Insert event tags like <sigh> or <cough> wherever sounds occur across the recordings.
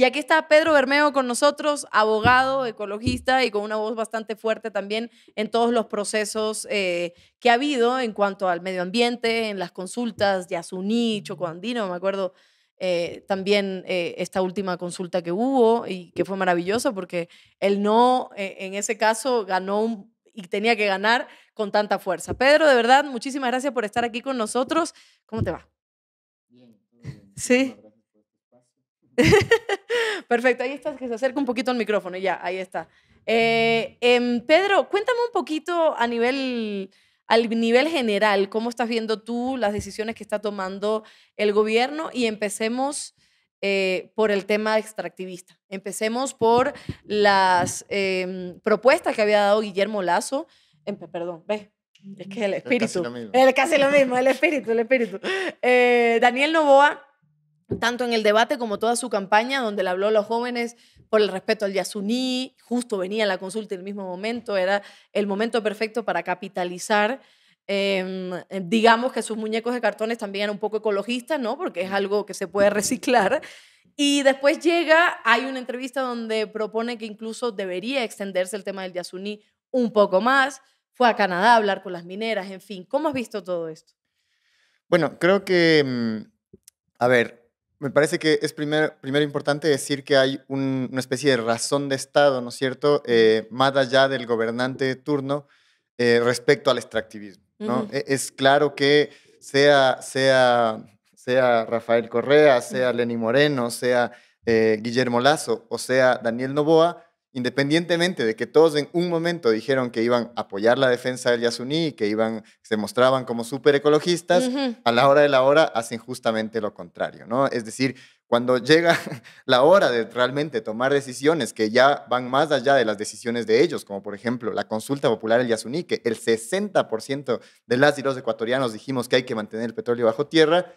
Y aquí está Pedro Bermeo con nosotros, abogado, ecologista y con una voz bastante fuerte también en todos los procesos eh, que ha habido en cuanto al medio ambiente, en las consultas, Yasuní, Chocoandino, me acuerdo eh, también eh, esta última consulta que hubo y que fue maravillosa porque el no en ese caso ganó y tenía que ganar con tanta fuerza. Pedro, de verdad, muchísimas gracias por estar aquí con nosotros. ¿Cómo te va? Bien, bien. Sí. <laughs> Perfecto, ahí está, que se acerca un poquito al micrófono, ya, ahí está. Eh, em, Pedro, cuéntame un poquito a nivel, al nivel general, cómo estás viendo tú las decisiones que está tomando el gobierno y empecemos eh, por el tema extractivista. Empecemos por las em, propuestas que había dado Guillermo Lazo. Em, perdón, ve, es que el espíritu. lo mismo. Es casi lo mismo, el espíritu, el espíritu. Eh, Daniel Novoa, tanto en el debate como toda su campaña, donde le habló a los jóvenes por el respeto al Yasuní, justo venía la consulta en el mismo momento, era el momento perfecto para capitalizar. em, digamos que sus muñecos de cartones también eran un poco ecologistas, ¿no? Porque es algo que se puede reciclar. Y después llega, hay una entrevista donde propone que incluso debería extenderse el tema del Yasuní un poco más. Fue a Canadá a hablar con las mineras, en fin. ¿Cómo has visto todo esto? Bueno, creo que, mm, a ver, me parece que es primero, primero importante decir que hay un- una especie de razón de Estado, ¿no es cierto?, Eh, más allá del gobernante de turno eh, respecto al extractivismo. ¿no? Ujú. E- Es claro que sea, sea, sea Rafael Correa, sea Lenny Moreno, sea eh, Guillermo Lazo o sea Daniel Novoa, independientemente de que todos en un momento dijeron que iban a apoyar la defensa del Yasuní, que iban, se mostraban como súper ecologistas, a la hora de la hora hacen justamente lo contrario, ¿no? Es decir, cuando llega <laughs> la hora de realmente tomar decisiones que ya van más allá de las decisiones de ellos, como por ejemplo la consulta popular del Yasuní, que el 60% de las y los ecuatorianos dijimos que hay que mantener el petróleo bajo tierra,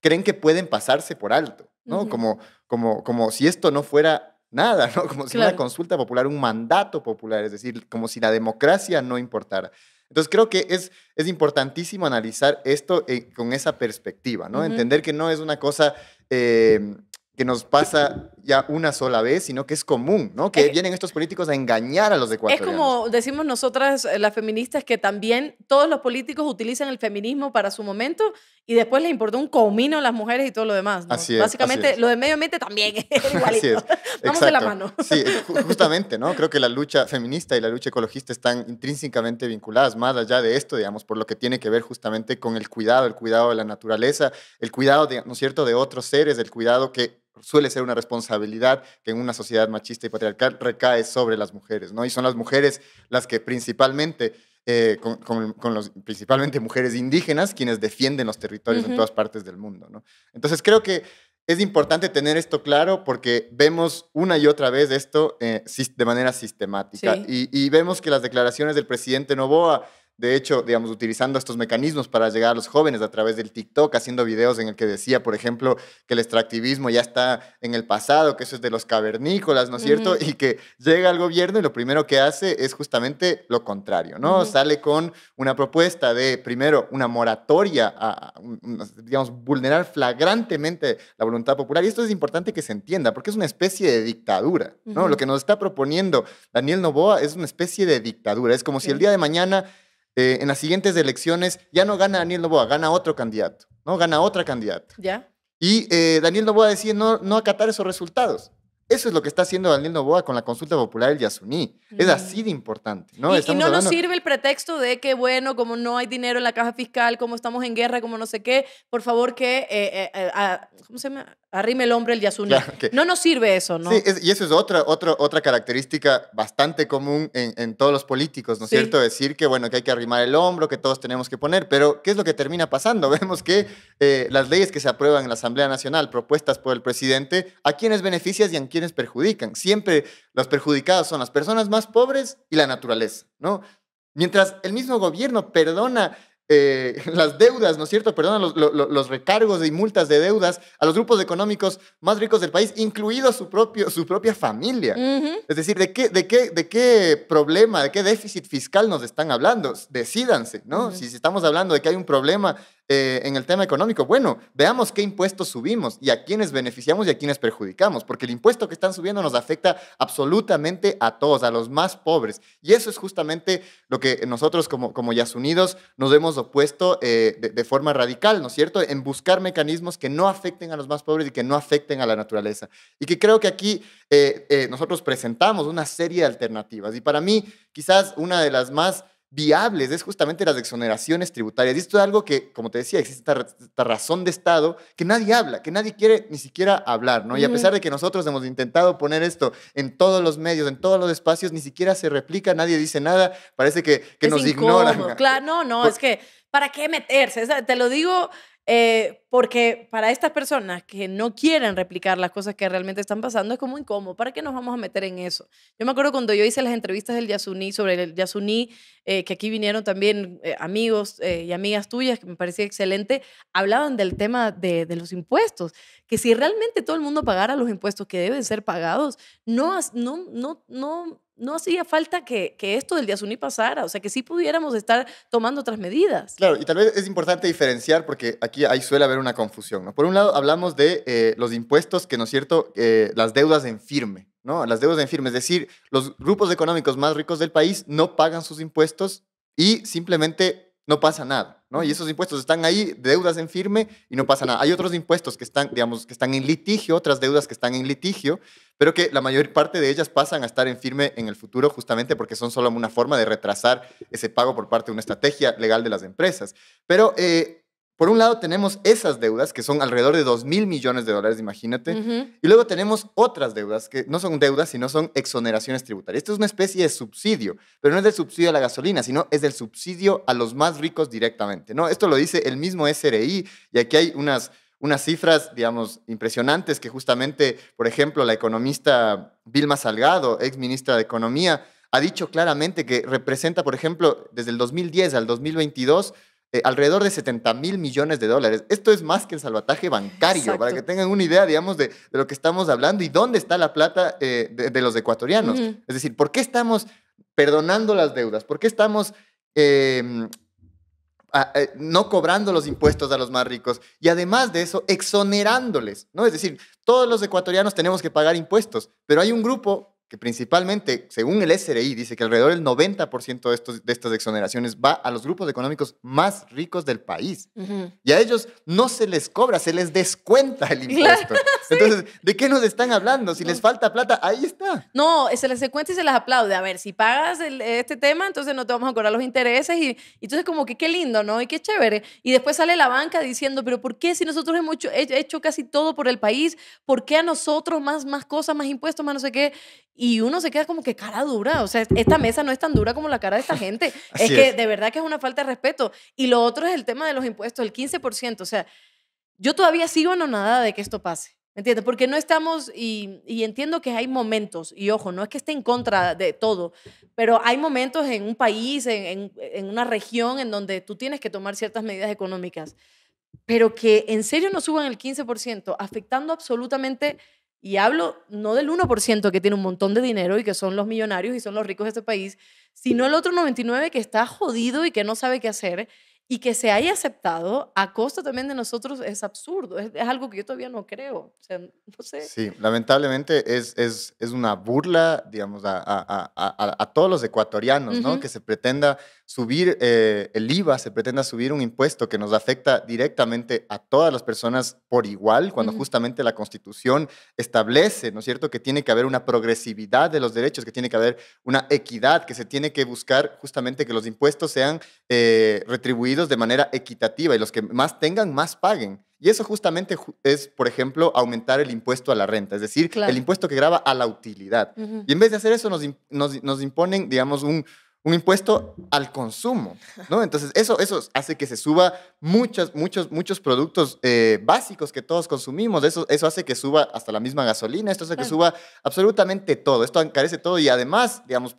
creen que pueden pasarse por alto, ¿no? Como, como, como si esto no fuera nada, ¿no? Como si una consulta popular, un mandato popular, es decir, como si la democracia no importara. Entonces creo que es, es importantísimo analizar esto eh, con esa perspectiva, ¿no? Entender que no es una cosa eh, que nos pasa ya una sola vez, sino que es común, ¿no? Que Es que- vienen estos políticos a engañar a los Es ecuatorianos. como decimos nosotras, eh, las feministas, que también todos los políticos utilizan el feminismo para su momento y después les importa un comino las mujeres y todo lo demás. ¿no? Así es, Básicamente, así es. lo del medio ambiente también <laughs> es igualito. Así es, Vamos de la mano. Sí, ju- justamente, ¿no? Creo que la lucha feminista y la lucha ecologista están intrínsecamente vinculadas, más allá de esto, digamos, por lo que tiene que ver justamente con el cuidado, el cuidado de la naturaleza, el cuidado, de, ¿no es cierto?, de otros seres, el cuidado que suele ser una responsabilidad que en una sociedad machista y patriarcal recae sobre las mujeres, ¿no? Y son las mujeres las que principalmente, eh, con, con- con los, principalmente mujeres indígenas, quienes defienden los territorios Ujú. en todas partes del mundo, ¿no? Entonces creo que es importante tener esto claro porque vemos una y otra vez esto eh, de manera sistemática Sí. y, y vemos que las declaraciones del presidente Novoa, de hecho, digamos, utilizando estos mecanismos para llegar a los jóvenes a través del TikTok, haciendo videos en el que decía, por ejemplo, que el extractivismo ya está en el pasado, que eso es de los cavernícolas, ¿no es cierto? Y que llega al gobierno y lo primero que hace es justamente lo contrario, ¿no? Sale con una propuesta de, primero, una moratoria, a, digamos, vulnerar flagrantemente la voluntad popular. Y esto es importante que se entienda, porque es una especie de dictadura, ¿no? Lo que nos está proponiendo Daniel Novoa es una especie de dictadura. Es como si el día de mañana, eh, en las siguientes elecciones, ya no gana Daniel Novoa, gana otro candidato, ¿no? Gana otra candidata. ¿Ya? Y eh, Daniel Novoa decide no, no acatar esos resultados. Eso es lo que está haciendo Daniel Novoa con la consulta popular del Yasuní. Es así de importante, ¿no? y, y no nos sirve el pretexto de que, bueno, como no hay dinero en la caja fiscal, como estamos en guerra, como no sé qué, por favor que, eh, eh, eh, a- ¿cómo se llama? Arrime el hombre el Yasuní. Claro, No nos sirve eso, ¿no? Sí, es- y eso es otra, otra, otra característica bastante común en, en todos los políticos, ¿no es Sí. cierto? Decir que, bueno, que hay que arrimar el hombro, que todos tenemos que poner, pero ¿qué es lo que termina pasando? <laughs> Vemos que eh, las leyes que se aprueban en la Asamblea Nacional, propuestas por el presidente, ¿a quiénes benefician y a quiénes perjudican? Siempre los perjudicados son las personas más pobres y la naturaleza, ¿no? Mientras el mismo gobierno perdona eh, <laughs> las deudas, ¿no es cierto? Perdona los, lo- lo- los recargos y multas de deudas a los grupos económicos más ricos del país, incluido su, propio, su propia familia. Es decir, ¿de qué, de, qué, ¿de qué problema, de qué déficit fiscal nos están hablando? Decídanse, ¿no? Si estamos hablando de que hay un problema eh, en el tema económico. Bueno, veamos qué impuestos subimos y a quiénes beneficiamos y a quiénes perjudicamos, porque el impuesto que están subiendo nos afecta absolutamente a todos, a los más pobres. Y eso es justamente lo que nosotros como, como Yasunidos nos hemos opuesto eh, de, forma radical, ¿no es cierto? En buscar mecanismos que no afecten a los más pobres y que no afecten a la naturaleza. Y que creo que aquí eh, nosotros presentamos una serie de alternativas. Y para mí, quizás una de las más viables es justamente las exoneraciones tributarias. Y esto es algo que, como te decía, existe esta, razón de Estado que nadie habla, que nadie quiere ni siquiera hablar, ¿no? Y a pesar de que nosotros hemos intentado poner esto en todos los medios, en todos los espacios, ni siquiera se replica, nadie dice nada, parece que, que nos ignoran. Claro, no, no, es que, ¿para qué meterse? Te lo digo eh, porque para estas personas que no quieren replicar las cosas que realmente están pasando es como incómodo. ¿Para qué nos vamos a meter en eso? Yo me acuerdo cuando yo hice las entrevistas del Yasuní sobre el Yasuní, eh, que aquí vinieron también eh, amigos y amigas tuyas, que me parecía excelente, hablaban del tema de, de, los impuestos, que si realmente todo el mundo pagara los impuestos que deben ser pagados, no, no, no, no no hacía falta que, esto del Yasuní pasara, o sea, que sí pudiéramos estar tomando otras medidas. Claro, y tal vez es importante diferenciar porque aquí ahí suele haber una confusión. ¿no? Por un lado, hablamos de eh, los impuestos que, ¿no es cierto?, eh, las deudas en firme, ¿no? Las deudas en firme, es decir, los grupos económicos más ricos del país no pagan sus impuestos y simplemente no pasa nada, ¿no? Y esos impuestos están ahí, deudas en firme y no pasa nada. Hay otros impuestos que están, digamos, que están en litigio, otras deudas que están en litigio, pero que la mayor parte de ellas pasan a estar en firme en el futuro justamente porque son solo una forma de retrasar ese pago por parte de una estrategia legal de las empresas. Pero eh, por un lado tenemos esas deudas, que son alrededor de 2 mil millones de dólares, imagínate, y luego tenemos otras deudas, que no son deudas, sino son exoneraciones tributarias. Esto es una especie de subsidio, pero no es del subsidio a la gasolina, sino es del subsidio a los más ricos directamente. ¿no? Esto lo dice el mismo SRI, y aquí hay unas, unas cifras, digamos, impresionantes que justamente, por ejemplo, la economista Vilma Salgado, ex ministra de Economía, ha dicho claramente que representa, por ejemplo, desde el 2010 al 2022, eh, alrededor de 70 mil millones de dólares. Esto es más que el salvataje bancario, para que tengan una idea, digamos, de, lo que estamos hablando y dónde está la plata eh, de, los ecuatorianos. Es decir, ¿por qué estamos perdonando las deudas? ¿Por qué estamos em, eh, no cobrando los impuestos a los más ricos y además de eso, exonerándoles? ¿no? Es decir, todos los ecuatorianos tenemos que pagar impuestos, pero hay un grupo que principalmente, según el SRI, dice que alrededor del 90% de, estos, de estas exoneraciones va a los grupos económicos más ricos del país. Y a ellos no se les cobra, se les descuenta el <laughs> impuesto. Entonces, ¿de qué nos están hablando? Si les falta plata, ahí está. No, se les descuenta y se les aplaude. A ver, si pagas este tema, entonces no te vamos a cobrar los intereses. Y, entonces como que qué lindo, ¿no? Y qué chévere. Y después sale la banca diciendo, pero ¿por qué si nosotros hemos hecho, hecho casi todo por el país? ¿Por qué a nosotros más, más cosas, más impuestos, más no sé qué? y uno se queda como que cara dura. O sea, esta mesa no es tan dura como la cara de esta gente. <laughs> es que de verdad que es una falta de respeto. Y lo otro es el tema de los impuestos, el 15%. O sea, yo todavía sigo anonadada de que esto pase. ¿Me entiendes? Porque no estamos, y, entiendo que hay momentos, y ojo, no es que esté en contra de todo, pero hay momentos en un país, en, en una región, en donde tú tienes que tomar ciertas medidas económicas, pero que en serio no suban el 15%, afectando absolutamente y hablo no del 1% que tiene un montón de dinero y que son los millonarios y son los ricos de este país, sino el otro 99% que está jodido y que no sabe qué hacer y que se haya aceptado a costa también de nosotros es absurdo. Es, algo que yo todavía no creo. O sea, no sé. Sí, lamentablemente es, es, es una burla, digamos, a, a, a, a todos los ecuatorianos, ¿no? Que se pretenda subir eh, el IVA, se pretenda subir un impuesto que nos afecta directamente a todas las personas por igual, cuando justamente la Constitución establece, ¿no es cierto?, que tiene que haber una progresividad de los derechos, que tiene que haber una equidad, que se tiene que buscar justamente que los impuestos sean eh, retribuidos de manera equitativa y los que más tengan, más paguen. Y eso justamente es, por ejemplo, aumentar el impuesto a la renta, es decir, el impuesto que graba a la utilidad. Y en vez de hacer eso, nos, nos, nos imponen, digamos, un, un impuesto al consumo, ¿no? Entonces, eso, eso hace que se suba muchos, muchos, muchos productos eh, básicos que todos consumimos. Eso, eso hace que suba hasta la misma gasolina, esto hace que suba absolutamente todo. Esto encarece todo y además, digamos,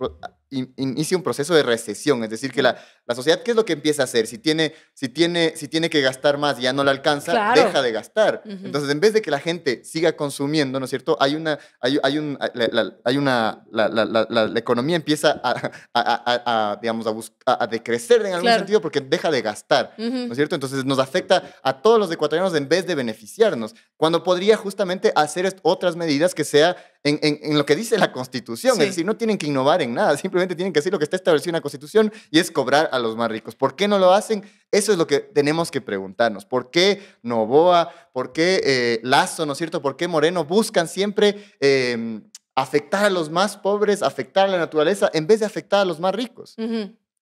inicia un proceso de recesión, es decir, que la, la, sociedad, ¿qué es lo que empieza a hacer? Si tiene, si tiene, si tiene que gastar más y ya no le alcanza, deja de gastar. Entonces, en vez de que la gente siga consumiendo, ¿no es cierto? Hay una, hay, hay un, la, hay una, la, economía empieza a, a, a digamos, a, a, decrecer en algún sentido porque deja de gastar, ¿no es cierto? Entonces, nos afecta a todos los ecuatorianos en vez de beneficiarnos, cuando podría justamente hacer otras medidas que sea en, en, lo que dice la Constitución, es decir, no tienen que innovar en nada, simplemente tienen que hacer lo que está establecido en la Constitución y es cobrar a los más ricos. ¿Por qué no lo hacen? Eso es lo que tenemos que preguntarnos. ¿Por qué Novoa, por qué eh, Lazo, ¿no es cierto? ¿Por qué Moreno buscan siempre... Em, afectar a los más pobres, afectar a la naturaleza, en vez de afectar a los más ricos.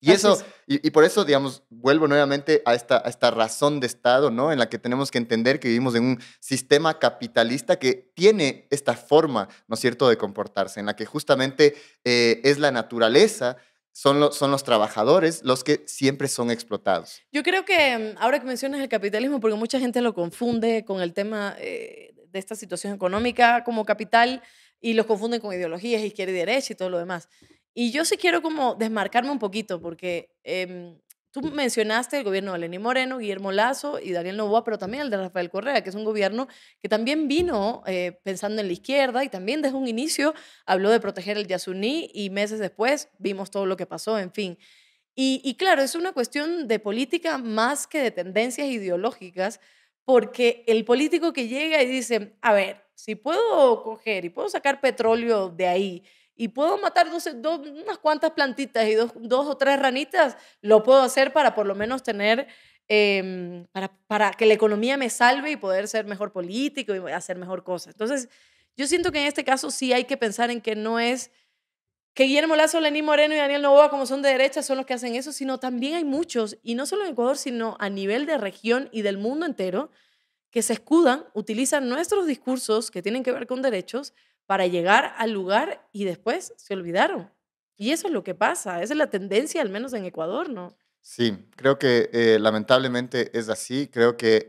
Y eso, y, por eso, digamos, vuelvo nuevamente a esta, a esta razón de Estado, ¿no? En la que tenemos que entender que vivimos en un sistema capitalista que tiene esta forma, ¿no es cierto?, de comportarse, en la que justamente eh, es la naturaleza son, son, los trabajadores los que siempre son explotados. Yo creo que mm, ahora que mencionas el capitalismo, porque mucha gente lo confunde con el tema eh, de esta situación económica como capital y los confunden con ideologías, izquierda y derecha y todo lo demás. Y yo sí quiero como desmarcarme un poquito, porque em, tú mencionaste el gobierno de Lenín Moreno, Guillermo Lazo y Daniel Novoa, pero también el de Rafael Correa, que es un gobierno que también vino eh, pensando en la izquierda y también desde un inicio habló de proteger el Yasuní y meses después vimos todo lo que pasó, en fin. Y, y claro, es una cuestión de política más que de tendencias ideológicas, porque el político que llega y dice, a ver, si puedo coger y puedo sacar petróleo de ahí, y puedo matar dos, unas cuantas plantitas y dos, dos, o tres ranitas, lo puedo hacer para por lo menos tener, em, para, para que la economía me salve y poder ser mejor político y hacer mejor cosas. Entonces, yo siento que en este caso sí hay que pensar en que no es que Guillermo Lazo, Lenín Moreno y Daniel Novoa, como son de derecha, son los que hacen eso, sino también hay muchos, y no solo en Ecuador, sino a nivel de región y del mundo entero, que se escudan, utilizan nuestros discursos que tienen que ver con derechos para llegar al lugar y después se olvidaron. Y eso es lo que pasa, esa es la tendencia, al menos en Ecuador, ¿no? Sí, creo que eh, lamentablemente es así. Creo que,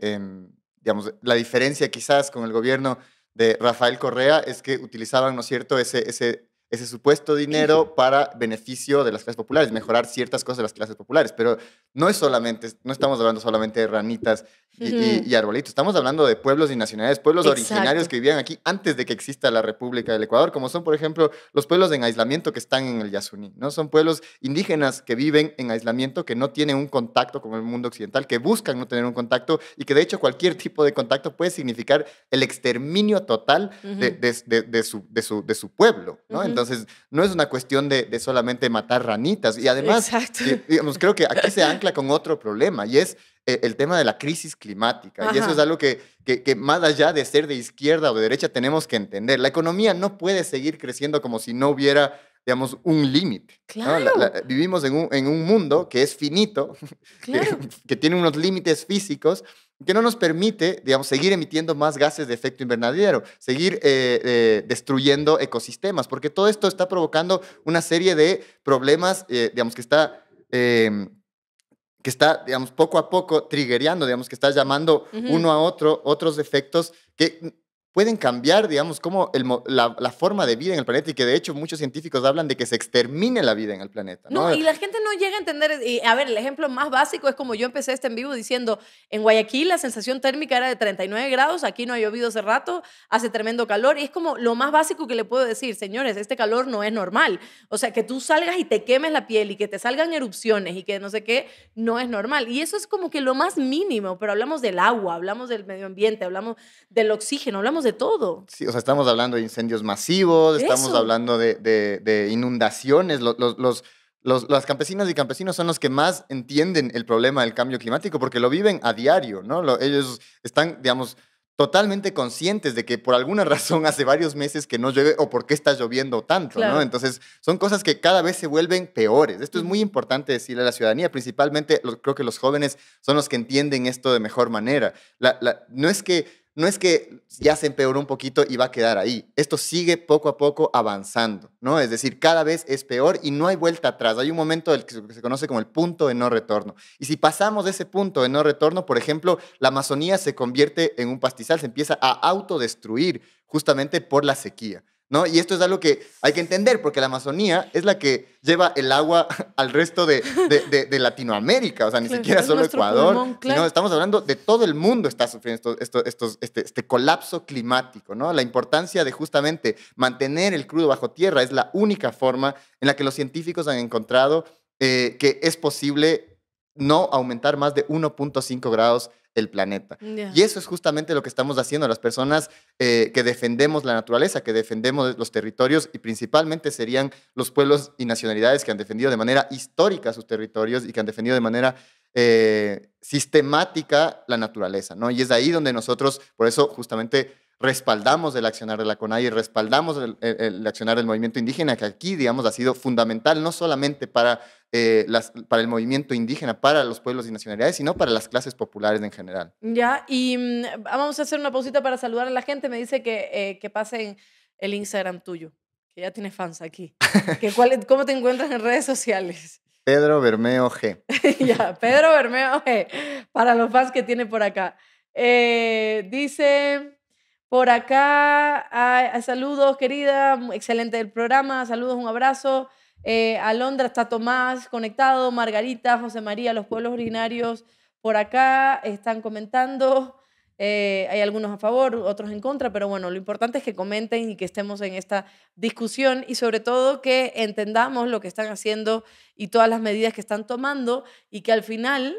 digamos, la diferencia quizás con el gobierno de Rafael Correa es que utilizaban, ¿no es cierto?, ese, ese ese supuesto dinero para beneficio de las clases populares, mejorar ciertas cosas de las clases populares. Pero no es solamente, no estamos hablando solamente de ranitas y, arbolitos, estamos hablando de pueblos y nacionalidades, pueblos originarios que vivían aquí antes de que exista la República del Ecuador, como son, por ejemplo, los pueblos en aislamiento que están en el Yasuní, ¿no? Son pueblos indígenas que viven en aislamiento, que no tienen un contacto con el mundo occidental, que buscan no tener un contacto y que de hecho cualquier <laughs> tipo de contacto puede significar el exterminio total de, de, su, de, su, de su pueblo, ¿no? Entonces, no es una cuestión de, solamente matar ranitas. Y además, digamos, creo que aquí se ancla con otro problema y es eh, el tema de la crisis climática. Y eso es algo que, que, más allá de ser de izquierda o de derecha tenemos que entender. La economía no puede seguir creciendo como si no hubiera digamos, un límite. vivimos en un, en un, mundo que es finito, <laughs> que, tiene unos límites físicos que no nos permite, digamos, seguir emitiendo más gases de efecto invernadero, seguir eh, eh, destruyendo ecosistemas, porque todo esto está provocando una serie de problemas, eh, digamos, que está, em, que está, digamos, poco a poco triggereando, digamos, que está llamando uno a otro otros efectos que pueden cambiar, digamos, como la, la, forma de vida en el planeta y que de hecho muchos científicos hablan de que se extermine la vida en el planeta. No, y la gente no llega a entender, y a ver, el ejemplo más básico es como yo empecé este en vivo diciendo, en Guayaquil la sensación térmica era de 39 grados, aquí no ha llovido hace rato, hace tremendo calor, y es como lo más básico que le puedo decir, señores, este calor no es normal. O sea, que tú salgas y te quemes la piel y que te salgan erupciones y que no sé qué, no es normal. Y eso es como que lo más mínimo, pero hablamos del agua, hablamos del medio ambiente, hablamos del oxígeno, hablamos de todo. Sí, o sea, estamos hablando de incendios masivos, estamos hablando de, inundaciones. Los, los, los, los, campesinos y campesinos son los que más entienden el problema del cambio climático porque lo viven a diario, ¿no? ellos están, digamos, totalmente conscientes de que por alguna <laughs> razón hace varios meses que no llueve o por qué está lloviendo tanto, ¿no? Entonces, son cosas que cada vez se vuelven peores. Esto es muy importante decirle a la ciudadanía, principalmente creo que los jóvenes son los que entienden esto de mejor manera. no es que no es que ya se empeoró un poquito y va a quedar ahí. Esto sigue poco a poco avanzando, ¿no? Es decir, cada vez es peor y no hay vuelta atrás. Hay un momento del que se conoce como el punto de no retorno. Y si pasamos de ese punto de no retorno, por ejemplo, la Amazonía se convierte en un pastizal, se empieza a autodestruir justamente por la sequía. ¿No? Y esto es algo que hay que entender, porque la Amazonía es la que lleva el agua <laughs> al resto de, de, de, Latinoamérica, o sea, ni siquiera solo Ecuador, sino estamos hablando de todo el mundo está sufriendo esto, esto, este, este colapso climático, ¿no? La importancia de justamente mantener el crudo bajo tierra es la única forma en la que los científicos han encontrado eh, que es posible no aumentar más de 1.5 grados el planeta. Y eso es justamente lo que estamos haciendo las personas eh, que defendemos la naturaleza, que defendemos los territorios y principalmente serían los pueblos y nacionalidades que han defendido de manera histórica sus territorios y que han defendido de manera eh, sistemática la naturaleza, ¿no? Y es ahí donde nosotros, por eso justamente respaldamos el accionar de la CONAI y respaldamos el, accionar del movimiento indígena, que aquí, digamos, ha sido fundamental no solamente para, eh, las, para el movimiento indígena, para los pueblos y nacionalidades, sino para las clases populares en general. Ya, y mm, vamos a hacer una pausita para saludar a la gente. Me dice que, eh, que pasen el Instagram tuyo, que ya tienes fans aquí. <laughs> que cuál, ¿Cómo te encuentras en redes sociales? Pedro Bermeo G. <laughs> ya, Pedro Bermeo G, para los fans que tiene por acá. Eh, dice... Por acá, saludos, querida, excelente el programa, saludos, un abrazo. Eh, Alondra está Tomás conectado, Margarita, José María, los pueblos originarios por acá están comentando. Eh, hay algunos a favor, otros en contra, pero bueno, lo importante es que comenten y que estemos en esta discusión y sobre todo que entendamos lo que están haciendo y todas las medidas que están tomando y que al final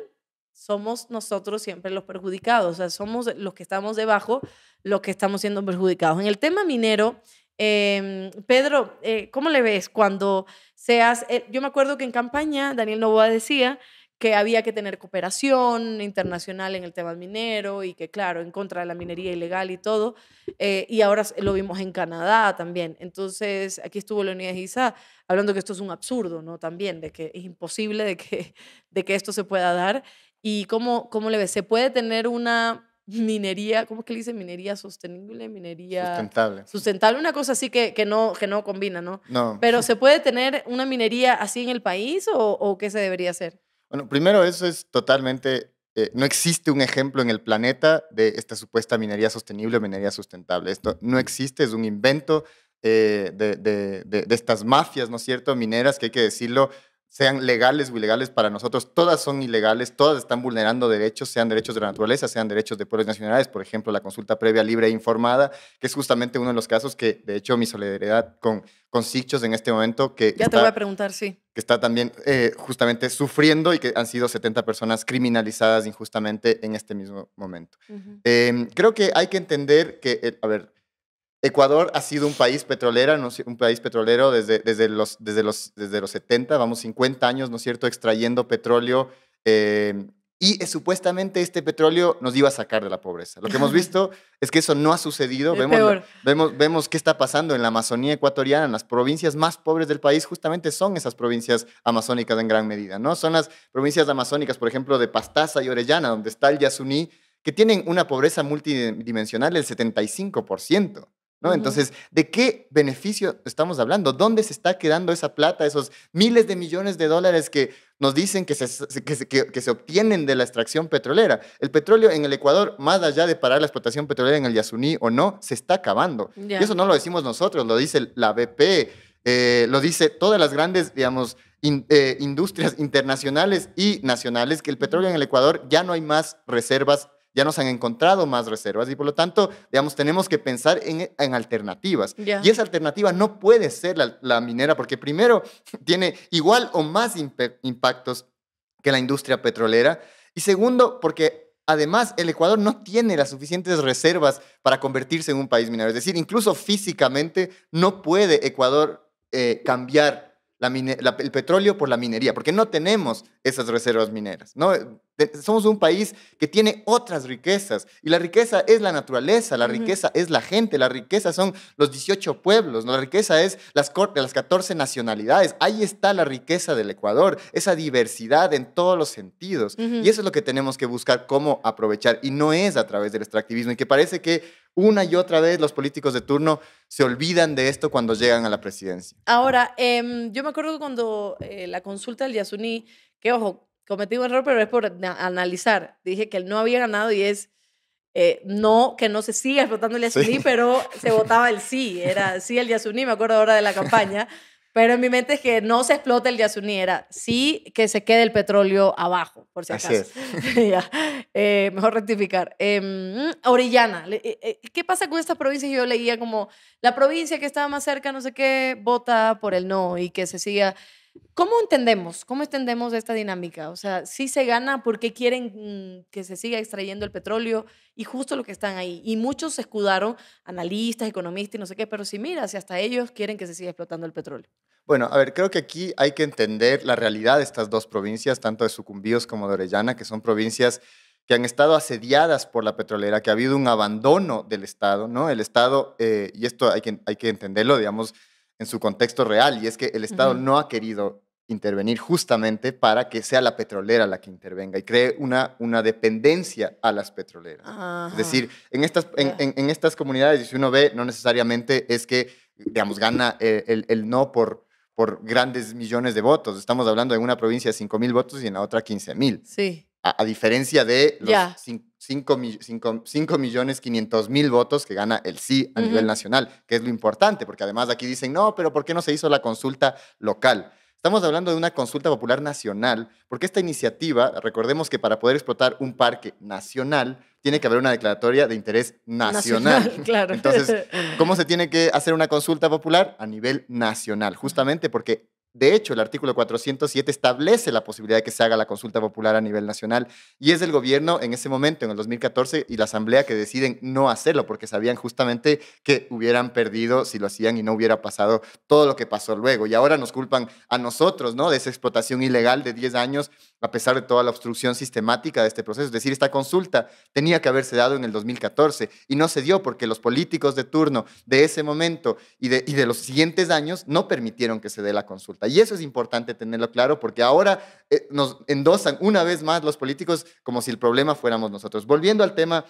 somos nosotros siempre los perjudicados, o sea, somos los que estamos debajo los que estamos siendo perjudicados. En el tema minero, em, Pedro, eh, ¿cómo le ves cuando seas, eh, yo me acuerdo que en campaña Daniel Novoa decía que había que tener cooperación internacional en el tema minero y que, claro, en contra de la minería ilegal y todo. Eh, y ahora lo vimos en Canadá también. Entonces, aquí estuvo Leonidas Isa hablando que esto es un absurdo, ¿no? También, de que es imposible de que, de que esto se pueda dar. ¿Y cómo, cómo le ves? ¿Se puede tener una minería, ¿cómo es que le dice? Minería sostenible, minería... Sustentable. Sustentable, una cosa así que, que, no, que no combina, ¿no? No. Pero ¿se puede tener una minería así en el país o, o qué se debería hacer? Bueno, primero eso es totalmente... Eh, no existe un ejemplo en el planeta de esta supuesta minería sostenible o minería sustentable. Esto no existe, es un invento eh, de, de, de, estas mafias, ¿no es cierto? Mineras, que hay que decirlo, sean legales o ilegales para nosotros, todas son ilegales, todas están vulnerando derechos, sean derechos de la naturaleza, sean derechos de pueblos nacionales, por ejemplo, la consulta previa libre e informada, que es justamente uno de los casos que, de hecho, mi solidaridad con, con Sichos en este momento, que... Ya te voy a preguntar, sí. Que está también eh, justamente sufriendo y que han sido 70 personas criminalizadas injustamente en este mismo momento. Em, creo que hay que entender que, eh, a ver, Ecuador ha sido un país petrolero, ¿no? un país petrolero desde, desde, los, desde, los, desde los 70, vamos, 50 años, ¿no es cierto?, extrayendo petróleo. Eh, y supuestamente este petróleo nos iba a sacar de la pobreza. Lo que hemos <laughs> visto es que eso no ha sucedido. Vemos, vemos, vemos qué está pasando en la Amazonía ecuatoriana, en las provincias más pobres del país, justamente son esas provincias amazónicas en gran medida, ¿no? Son las provincias amazónicas, por ejemplo, de Pastaza y Orellana, donde está el Yasuní, que tienen una pobreza multidimensional del 75%. ¿No? Entonces, ¿de qué beneficio estamos hablando? ¿Dónde se está quedando esa plata, esos miles de millones de dólares que nos dicen que se, que, se obtienen de la extracción petrolera? El petróleo en el Ecuador, más allá de parar la explotación petrolera en el Yasuní o no, se está acabando. Y eso no lo decimos nosotros, lo dice la BP, eh, lo dice todas las grandes, digamos, eh, industrias internacionales y nacionales, que el petróleo en el Ecuador ya no hay más reservas ya nos han encontrado más reservas y por lo tanto, digamos, tenemos que pensar en, en alternativas. Y esa alternativa no puede ser la, minera porque primero <laughs> tiene igual o más impactos que la industria petrolera y segundo porque además el Ecuador no tiene las suficientes reservas para convertirse en un país minero. Es decir, incluso físicamente no puede Ecuador eh, cambiar el petróleo por la minería, porque no tenemos esas reservas mineras. ¿no? Somos un país que tiene otras riquezas y la riqueza es la naturaleza, la riqueza es la gente, la riqueza son los 18 pueblos, la riqueza es las, las 14 nacionalidades. Ahí está la riqueza del Ecuador, esa diversidad en todos los sentidos. Y eso es lo que tenemos que buscar cómo aprovechar y no es a través del extractivismo y que parece que una y otra vez los políticos de turno se olvidan de esto cuando llegan a la presidencia. Ahora, em, yo me acuerdo cuando eh, la consulta del Yasuní, que ojo, cometí un error, pero es por analizar. Dije que él no había ganado y es eh, no, que no se siga explotando el Yasuní, pero se votaba el sí, era sí el Yasuní, me acuerdo ahora de la campaña, pero en mi mente es que no se explote el Yasuní, era sí que se quede el petróleo abajo, por si acaso. <laughs> ya. Eh, mejor rectificar. Em, Orellana, eh, ¿qué pasa con estas provincias? Yo leía como la provincia que estaba más cerca, no sé qué, vota por el no y que se siga ¿Cómo entendemos? ¿Cómo entendemos esta dinámica? O sea, si se gana, ¿por qué quieren mm, que se siga extrayendo el petróleo? Y justo lo que están ahí. Y muchos se escudaron, analistas, economistas y no sé qué, pero si mira, si hasta ellos quieren que se siga explotando el petróleo. Bueno, a ver, creo que aquí hay que entender la realidad de estas dos provincias, tanto de Sucumbíos como de Orellana, que son provincias que han estado asediadas por la petrolera, que ha habido un abandono del Estado, ¿no? El Estado, eh, y esto hay que, hay que entenderlo, digamos, en su contexto real, y es que el Estado no ha querido intervenir justamente para que sea la petrolera la que intervenga y cree una, una dependencia a las petroleras. Es decir, en estas, en, estas comunidades, si uno ve, no necesariamente es que, digamos, gana el, el, no por, por grandes millones de votos. Estamos hablando de una provincia de 5 mil votos y en la otra 15 mil. Sí. A, diferencia de los 5, millones 500 mil votos que gana el sí a nivel nacional, que es lo importante, porque además aquí dicen, no, pero ¿por qué no se hizo la consulta local? Estamos hablando de una consulta popular nacional, porque esta iniciativa, recordemos que para poder explotar un parque nacional, tiene que haber una declaratoria de interés nacional. nacional <laughs> claro. Entonces, ¿cómo se <laughs> tiene que hacer una consulta popular? A nivel nacional, justamente porque de hecho, el artículo 407 establece la posibilidad de que se haga la consulta popular a nivel nacional y es el gobierno en ese momento, en el 2014, y la asamblea que deciden no hacerlo porque sabían justamente que hubieran perdido si lo hacían y no hubiera pasado todo lo que pasó luego. Y ahora nos culpan a nosotros, ¿no? De esa explotación ilegal de 10 años a pesar de toda la obstrucción sistemática de este proceso. Es decir, esta consulta tenía que haberse dado en el 2014 y no se dio porque los políticos de turno de ese momento y de, los siguientes años no permitieron que se dé la consulta. Y eso es importante tenerlo claro porque ahora eh, nos endosan una vez más los políticos como si el problema fuéramos nosotros. Volviendo al tema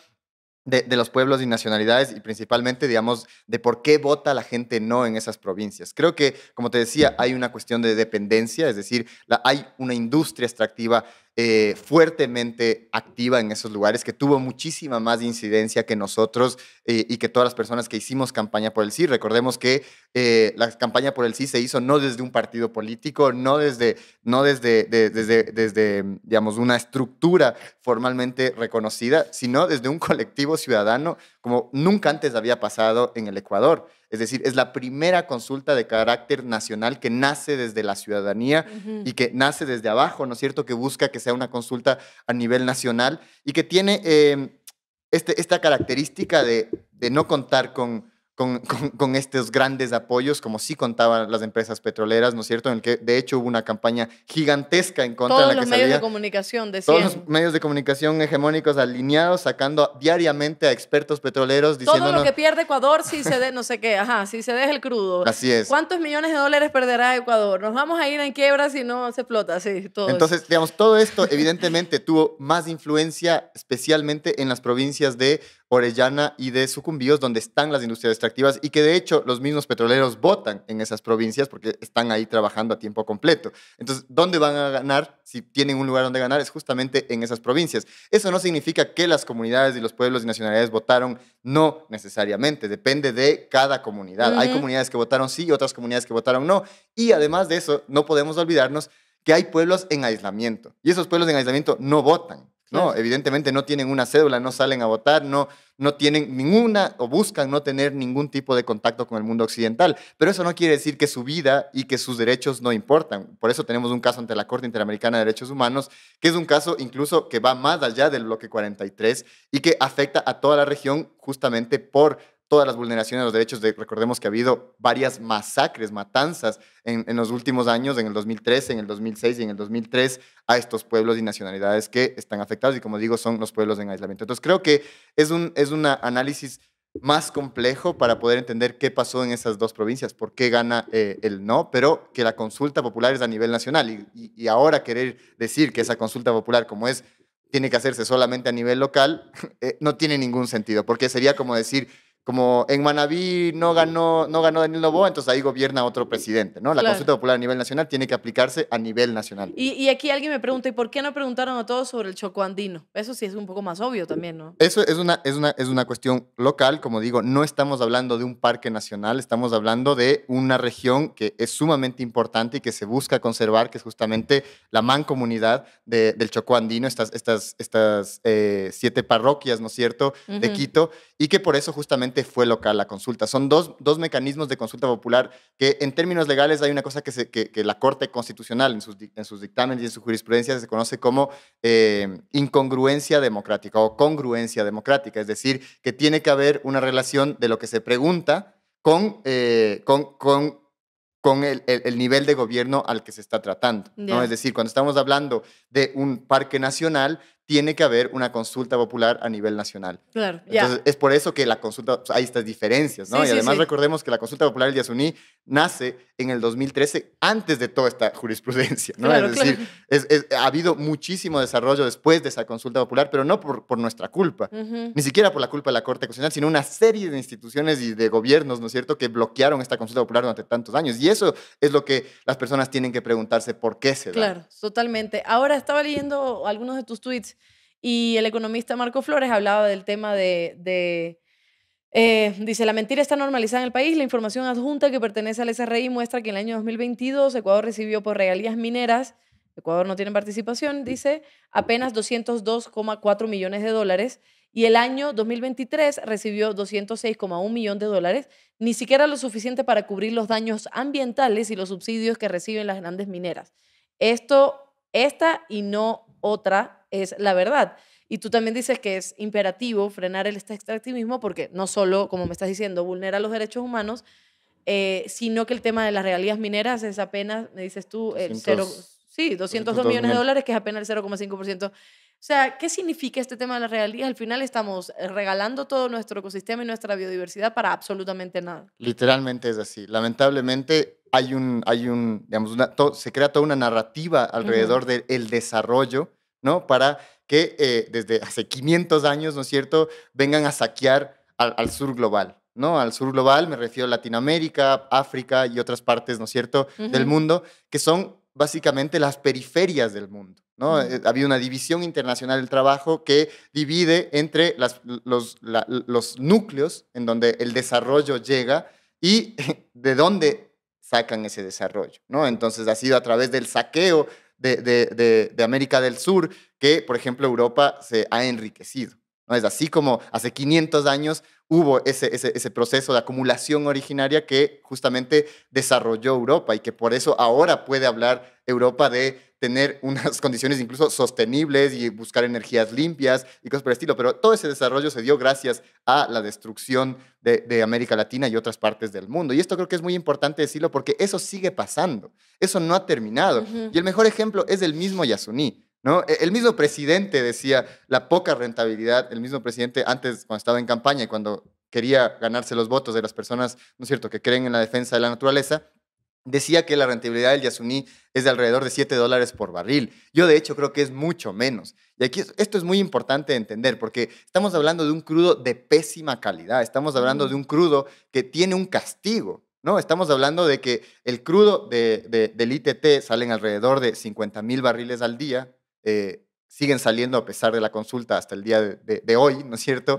de, los pueblos y nacionalidades y principalmente, digamos, de por qué vota la gente no en esas provincias. Creo que, como te decía, hay una cuestión de dependencia, es decir, hay una industria extractiva eh, fuertemente activa en esos lugares, que tuvo muchísima más incidencia que nosotros eh, y que todas las personas que hicimos campaña por el sí. Recordemos que eh, la campaña por el sí se hizo no desde un partido político, no desde, no desde, desde, desde, digamos, una estructura formalmente reconocida, sino desde un <laughs> colectivo ciudadano como nunca antes había pasado en el Ecuador. Es decir, es la primera consulta de carácter nacional que nace desde la ciudadanía y que nace desde abajo, ¿no es cierto? Que busca que sea una consulta a nivel nacional y que tiene em, este, esta característica de, de no contar con <laughs> con, con, estos grandes apoyos, como sí contaban las empresas petroleras, ¿no es cierto? En el que de hecho hubo una campaña gigantesca en contra de la los que medios de comunicación decían. Todos los medios de comunicación hegemónicos alineados, sacando diariamente a expertos petroleros diciendo. Todo lo que pierde Ecuador si se de, no sé qué, ajá, si se deja el crudo. Así es. ¿Cuántos millones de dólares perderá Ecuador? Nos vamos a ir en quiebra si no se explota, sí, todo. Entonces, digamos, todo esto evidentemente tuvo más influencia, especialmente en las provincias de Orellana y de Sucumbíos, donde están las industrias extractivas y que de hecho los mismos petroleros votan en esas provincias porque están ahí trabajando a tiempo completo. Entonces, ¿dónde van a ganar? Si tienen un lugar donde ganar, es justamente en esas provincias. Eso no significa que las comunidades y los pueblos y nacionalidades votaron, no necesariamente, depende de cada comunidad. Hay comunidades que votaron sí y otras comunidades que votaron no. Y además de eso, no podemos olvidarnos que hay pueblos en aislamiento y esos pueblos en aislamiento no votan. No, evidentemente no tienen una cédula, no salen a votar, no, no tienen ninguna o buscan no tener ningún tipo de contacto con el mundo occidental. Pero eso no quiere decir que su vida y que sus derechos no importan. Por eso tenemos un caso ante la Corte Interamericana de Derechos Humanos, que es un caso incluso que va más allá del bloque 43 y que afecta a toda la región justamente por todas las vulneraciones de los derechos. De, recordemos que ha habido varias masacres, matanzas en, los últimos años, en el 2013, en el 2006 y en el 2003, a estos pueblos y nacionalidades que están afectados y como digo, son los pueblos en aislamiento. Entonces creo que es un es un análisis más complejo para poder entender qué pasó en esas dos provincias, por qué gana eh, el no, pero que la consulta popular es a nivel nacional. Y, ahora querer decir que esa consulta popular, como es, tiene que hacerse solamente a nivel local, <laughs> eh, no tiene ningún sentido, porque sería como decir como en Manabí no ganó, no ganó Daniel Novoa, entonces ahí gobierna otro presidente, ¿no? La Claro. consulta popular a nivel nacional tiene que aplicarse a nivel nacional. Y, y aquí alguien me pregunta, ¿y por qué no preguntaron a todos sobre el choco andino? Eso sí es un poco más obvio también, ¿no? Eso es una, es, una, es una cuestión local, como digo, no estamos hablando de un parque nacional, estamos hablando de una región que es sumamente importante y que se busca conservar, que es justamente la mancomunidad de, del Chocó Andino, estas, estas, estas eh, siete parroquias, ¿no es cierto?, de Ujú. Quito, y que por eso justamente fue local la consulta. Son dos, dos mecanismos de consulta popular que en términos legales hay una cosa que, se, que, que la Corte Constitucional en sus, en sus dictámenes y en su jurisprudencia se conoce como eh, incongruencia democrática o congruencia democrática, es decir, que tiene que haber una relación de lo que se pregunta con, eh, con, con, con el, el- el nivel de gobierno al que se está tratando. ¿no? Es decir, cuando estamos hablando de un parque nacional, tiene que haber una consulta popular a nivel nacional. Claro, ya. Entonces, es por eso que la consulta, hay estas diferencias, ¿no? Sí, y sí, además sí. recordemos que la consulta popular del Yasuní nace en el 2013, antes de toda esta jurisprudencia, ¿no? Claro, es decir, claro. es- es- ha habido muchísimo desarrollo después de esa consulta popular, pero no por, por nuestra culpa, ni siquiera por la culpa de la Corte Constitucional, sino una serie de instituciones y de gobiernos, ¿no es cierto?, que bloquearon esta consulta popular durante tantos años. Y eso es lo que las personas tienen que preguntarse por qué se da. Claro, totalmente. Ahora estaba leyendo algunos de tus tweets y el economista Marco Flores hablaba del tema de, eh, dice, la mentira está normalizada en el país. La información adjunta que pertenece al SRI muestra que en el año 2022 Ecuador recibió por regalías mineras, Ecuador no tiene participación, dice, apenas 202,4 millones de dólares y el año 2023 recibió 206,1 millón de dólares, ni siquiera lo suficiente para cubrir los daños ambientales y los subsidios que reciben las grandes mineras. Esto, esta y no otra es la verdad. Y tú también dices que es imperativo frenar el extractivismo porque no solo, como me estás diciendo, vulnera los derechos humanos, eh, sino que el tema de las regalías mineras es apenas, me dices tú, el 200, cero, sí, 202 millones de dólares, que es apenas el 0,5%. O sea, ¿qué significa este tema de las regalías? Al final estamos eh, regalando todo nuestro ecosistema y nuestra biodiversidad para absolutamente nada. Literalmente es así. Lamentablemente hay un, hay un, digamos, una- se crea toda una narrativa alrededor del desarrollo, ¿no? Para que eh, desde hace 500 años, ¿no es cierto?, vengan a saquear al, al sur global, ¿no? Al sur global me refiero a Latinoamérica, África y otras partes, ¿no es cierto?, del Ujú. mundo, que son básicamente las periferias del mundo. ¿no? Ujú. Eh, Ha habido una división internacional del trabajo que divide entre las- los, la- los núcleos en donde el desarrollo llega y <laughs> de dónde sacan ese desarrollo. ¿no? Entonces ha sido a través del saqueo de, de- de- América del Sur que, por ejemplo, Europa se ha enriquecido. ¿no? Es así como hace 500 años hubo ese, ese, ese proceso de acumulación originaria que justamente desarrolló Europa y que por eso ahora puede hablar Europa de tener unas <laughs> condiciones incluso sostenibles y buscar energías limpias y cosas por el estilo. Pero todo ese desarrollo se dio gracias a la destrucción de, de América Latina y otras partes del mundo. Y esto creo que es muy importante decirlo porque eso sigue pasando. Eso no ha terminado. Ujú. Y el mejor ejemplo es el mismo Yasuní. ¿no? E- El mismo presidente decía la poca rentabilidad, el mismo presidente antes cuando estaba en campaña y cuando quería ganarse los votos de las personas, ¿no es cierto?, que creen en la defensa de la naturaleza, decía que la rentabilidad del Yasuní es de alrededor de 7 dólares por barril. Yo de hecho creo que es mucho menos. Y aquí es- esto es muy importante de entender porque estamos hablando de un crudo de pésima calidad, estamos hablando de un crudo que tiene un castigo. ¿no? Estamos hablando de que el crudo de, de- del ITT salen alrededor de 50 mil barriles al día, eh, siguen saliendo a pesar de la consulta hasta el día de, hoy, ¿no es cierto?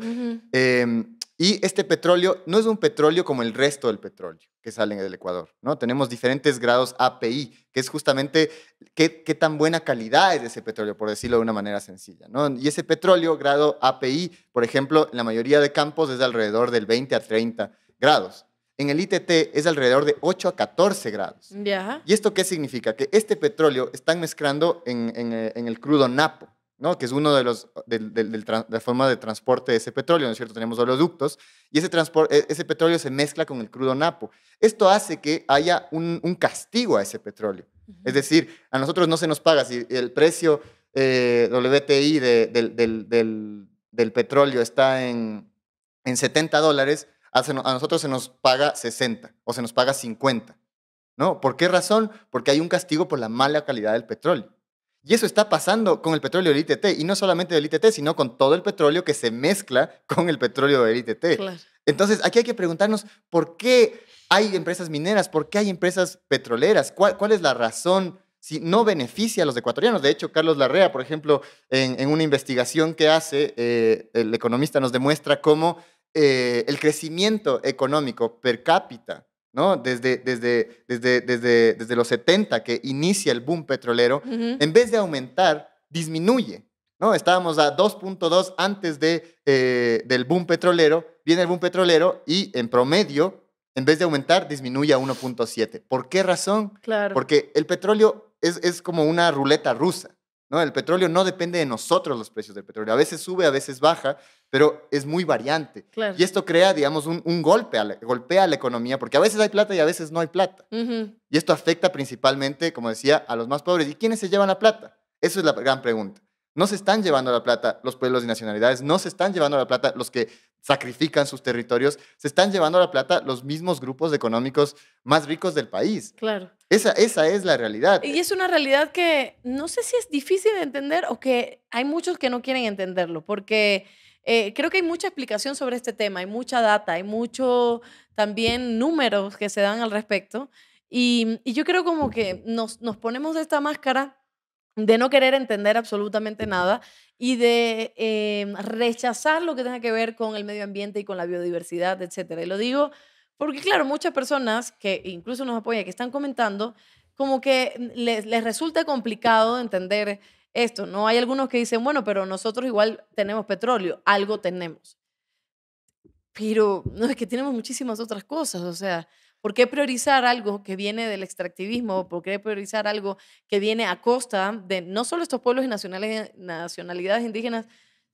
Em, y este petróleo no es un petróleo como el resto del petróleo que sale del Ecuador, ¿no? Tenemos diferentes grados API, que es justamente qué, qué tan buena calidad es ese petróleo, por decirlo de una manera sencilla, ¿no? Y ese petróleo, grado API, por ejemplo, en la mayoría de campos es de alrededor del 20 a 30 grados. En el ITT es alrededor de 8 a 14 grados. Ya. ¿Y esto qué significa? Que este petróleo están mezclando en, en, eh, en el crudo napo, ¿no? que es uno de los de la forma de transporte de ese petróleo, ¿no es cierto? Tenemos oleoductos y ese, eh, ese petróleo se mezcla con el crudo napo. Esto hace que haya un, un castigo a ese petróleo. Es decir, a nosotros no se nos paga si el precio eh, WTI de- del, del- del- del petróleo está en, en 70 dólares, a, a nosotros se nos paga 60 o se nos paga 50. ¿No? ¿Por qué razón? Porque hay un castigo por la mala calidad del petróleo. Y eso está pasando con el petróleo del ITT, y no solamente del ITT, sino con todo el petróleo que se mezcla con el petróleo del ITT. Claro. Entonces, aquí hay que preguntarnos por qué hay empresas mineras, por qué hay empresas petroleras, cuál, cuál es la razón si no beneficia a los ecuatorianos. De hecho, Carlos Larrea, por ejemplo, en, en una investigación que hace, eh, el economista nos demuestra cómo eh, el crecimiento económico per cápita, ¿no? desde, desde, desde, desde, desde los 70 que inicia el boom petrolero, en vez de aumentar, disminuye. ¿no? Estábamos a 2.2 antes de, eh, del boom petrolero, viene el boom petrolero y en promedio, en vez de aumentar, disminuye a 1.7. ¿Por qué razón? Claro. Porque el petróleo es, es como una ruleta rusa. ¿No? El petróleo no depende de nosotros los precios del petróleo. A veces sube, a veces baja, pero es muy variante. Claro. Y esto crea, digamos, un, un golpe, a la, golpea a la economía, porque a veces hay plata y a veces no hay plata. Y esto afecta principalmente, como decía, a los más pobres. ¿Y quiénes se llevan la plata? Esa es la gran pregunta. No se están llevando la plata los pueblos y nacionalidades, no se están llevando la plata los que sacrifican sus territorios, se están llevando la plata los mismos grupos económicos más ricos del país. Claro. Esa, esa es la realidad. Y es una realidad que no sé si es difícil de entender o que hay muchos que no quieren entenderlo, porque eh, creo que hay mucha explicación sobre este tema, hay mucha data, hay mucho también números que se dan al respecto. Y, y yo creo como que nos, nos ponemos esta máscara de no querer entender absolutamente nada y de eh, rechazar lo que tenga que ver con el medio ambiente y con la biodiversidad, etcétera. Y lo digo porque, claro, muchas personas que incluso nos apoyan, que están comentando, como que les, les resulta complicado entender esto, ¿no? Hay algunos que dicen, bueno, pero nosotros igual tenemos petróleo, algo tenemos. Pero no es que tenemos muchísimas otras cosas, o sea, ¿por qué priorizar algo que viene del extractivismo? ¿Por qué priorizar algo que viene a costa de no solo estos pueblos y nacionales, nacionalidades indígenas,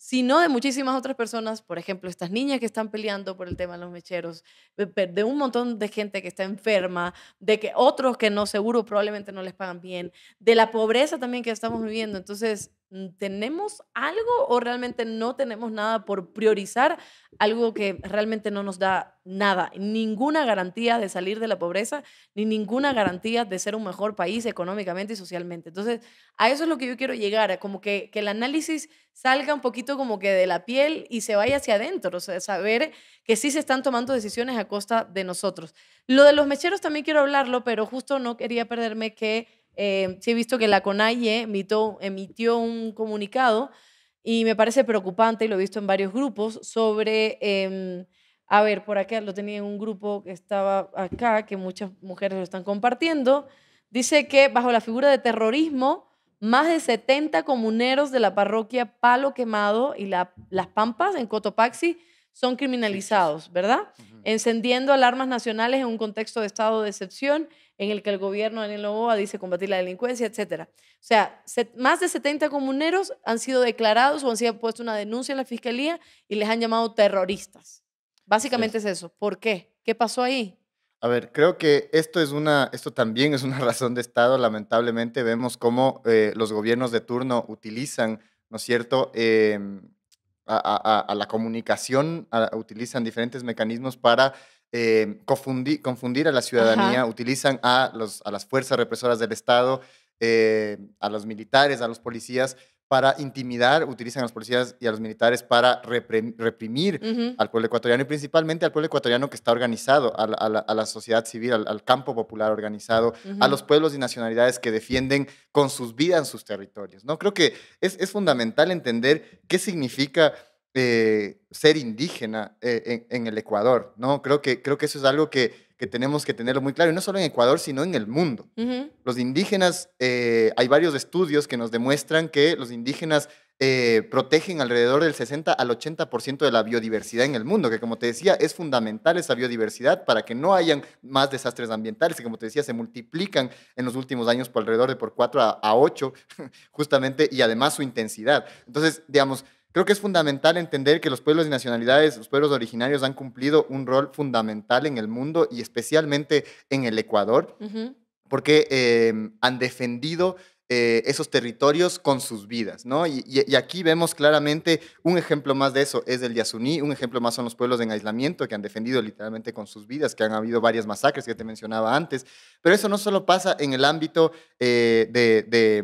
sino de muchísimas otras personas, por ejemplo, estas niñas que están peleando por el tema de los mecheros, de, un montón de gente que está enferma, de que otros que no, seguro probablemente no les pagan bien, de la pobreza también que estamos viviendo. Entonces, ¿tenemos algo o realmente no tenemos nada por priorizar algo que realmente no nos da nada? Ninguna garantía de salir de la pobreza, ni ninguna garantía de ser un mejor país económicamente y socialmente. Entonces, a eso es lo que yo quiero llegar, como que, que el análisis salga un poquito como que de la piel y se vaya hacia adentro, o sea, saber que sí se están tomando decisiones a costa de nosotros. Lo de los mecheros también quiero hablarlo, pero justo no quería perderme que eh, sí he visto que la CONAIE emitió, un comunicado y me parece preocupante, y lo he visto en varios grupos, sobre, eh, a ver, por acá lo tenía en un grupo que estaba acá, que muchas mujeres lo están compartiendo, dice que bajo la figura de terrorismo, más de 70 comuneros de la parroquia Palo Quemado y la, Las Pampas en Cotopaxi son criminalizados, ¿verdad? Encendiendo alarmas nacionales en un contexto de estado de excepción en el que el gobierno de Daniel Novoa dice combatir la delincuencia, etcétera. O sea, se- más de 70 comuneros han sido declarados o han sido puesto una denuncia en la fiscalía y les han llamado terroristas. Básicamente es eso. ¿Por qué? ¿Qué pasó ahí? A ver, creo que esto, es una, esto también es una <laughs> razón de Estado. Lamentablemente vemos cómo eh, los gobiernos de turno utilizan, ¿no es cierto?, Em, a, a- a- a la comunicación, a- utilizan diferentes mecanismos para eh, confundir, confundir a la ciudadanía, Ajá. utilizan a, los, a las fuerzas represoras del Estado, eh, a los militares, a los policías, para intimidar, utilizan a los policías y a los militares para reprim- reprimir al pueblo ecuatoriano y principalmente al pueblo ecuatoriano que está organizado, a la, a la- a la sociedad civil, al, al campo popular organizado, a los pueblos y nacionalidades que defienden con sus vidas sus territorios. ¿no? Creo que es, es fundamental entender qué significa eh, ser indígena eh, en, en el Ecuador. ¿no? Creo, que, creo que eso es algo que, que tenemos que tenerlo muy claro, y no solo en Ecuador, sino en el mundo. Los indígenas, eh, hay varios estudios que nos demuestran que los indígenas eh, protegen alrededor del 60 al 80% de la biodiversidad en el mundo, que como te decía, es fundamental esa biodiversidad para que no hayan más desastres ambientales, que como te decía, se multiplican en los últimos años por alrededor de por 4 a, a 8, <laughs> justamente, y además su intensidad. Entonces, digamos, Creo que es fundamental entender que los pueblos y nacionalidades, los pueblos originarios han cumplido un rol fundamental en el mundo y especialmente en el Ecuador, Ujú. porque eh, han defendido eh, esos territorios con sus vidas, ¿no? Y, y- aquí vemos claramente un ejemplo más de eso, es el Yasuní, un ejemplo más son los pueblos en aislamiento que han defendido literalmente con sus vidas, que han habido varias masacres que te mencionaba antes, pero eso no solo pasa en el ámbito eh, de, de,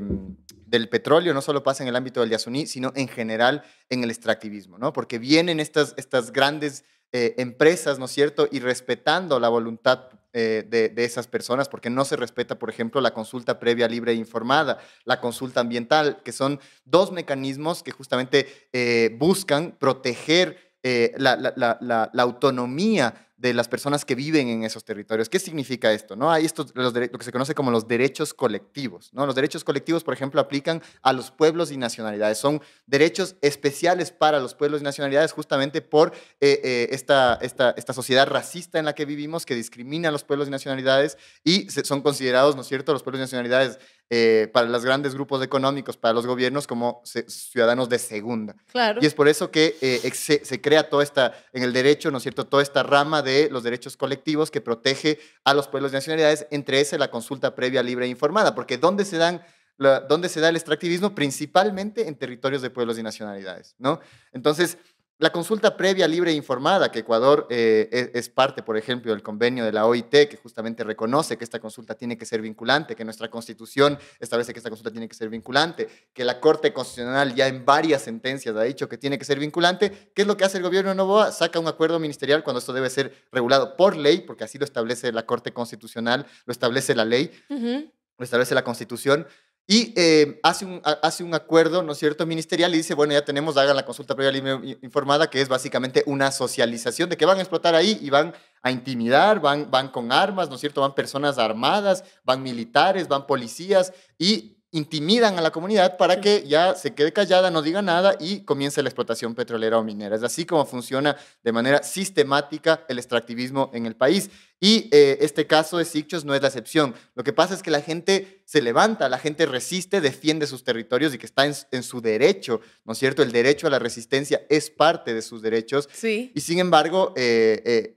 del petróleo, no solo pasa en el ámbito del Yasuní, sino en general en el extractivismo, ¿no? Porque vienen estas, estas grandes eh, empresas, ¿no es cierto? Y respetando la voluntad eh, de, de, esas personas, porque no se respeta, por ejemplo, la consulta previa, libre e informada, la consulta ambiental, que son dos mecanismos que justamente eh, buscan proteger la, la, la, la autonomía de las personas que viven en esos territorios. ¿Qué significa esto? ¿no? Hay estos, lo que se conoce como los derechos colectivos. ¿no? Los derechos colectivos, por ejemplo, aplican a los pueblos y nacionalidades. Son derechos especiales para los pueblos y nacionalidades justamente por eh, eh, esta, esta, esta sociedad racista en la que vivimos que discrimina a los pueblos y nacionalidades y son considerados, ¿no es cierto?, los pueblos y nacionalidades eh, para los grandes grupos económicos, para los gobiernos, como ciudadanos de segunda. Claro. Y es por eso que eh, se, se, crea toda esta, en el derecho, ¿no es cierto?, toda esta rama de los derechos colectivos que protege a los pueblos y nacionalidades, entre ese la consulta previa, libre e informada, porque ¿dónde se dan la, ¿dónde se da el extractivismo? Principalmente en territorios de pueblos y nacionalidades, ¿no? Entonces, la consulta previa, libre e informada, que Ecuador eh, es, parte, por ejemplo, del convenio de la OIT, que justamente reconoce que esta consulta tiene que ser vinculante, que nuestra constitución establece que esta consulta tiene que ser vinculante, que la Corte Constitucional ya en varias sentencias ha dicho que tiene que ser vinculante. ¿Qué es lo que hace el gobierno de Novoa? Saca un acuerdo ministerial cuando esto debe ser regulado por ley, porque así lo establece la Corte Constitucional, lo establece la ley, uh -huh. lo establece la Constitución y eh, hace, un, hace un acuerdo, ¿no es cierto?, ministerial y dice, bueno, ya tenemos, hagan la consulta previa informada, que es básicamente una socialización de que van a explotar ahí y van a intimidar, van, van con armas, ¿no es cierto?, van personas armadas, van militares, van policías y intimidan a la comunidad para que ya se quede callada, no diga nada y comience la explotación petrolera o minera. Es así como funciona de manera sistemática el extractivismo en el país. Y eh, este caso de Sicchos no es la excepción. Lo que pasa es que la gente se levanta, la gente resiste, defiende sus territorios y que está en, en su derecho, ¿no es cierto? El derecho a la resistencia es parte de sus derechos. Sí. Y sin embargo, eh, eh,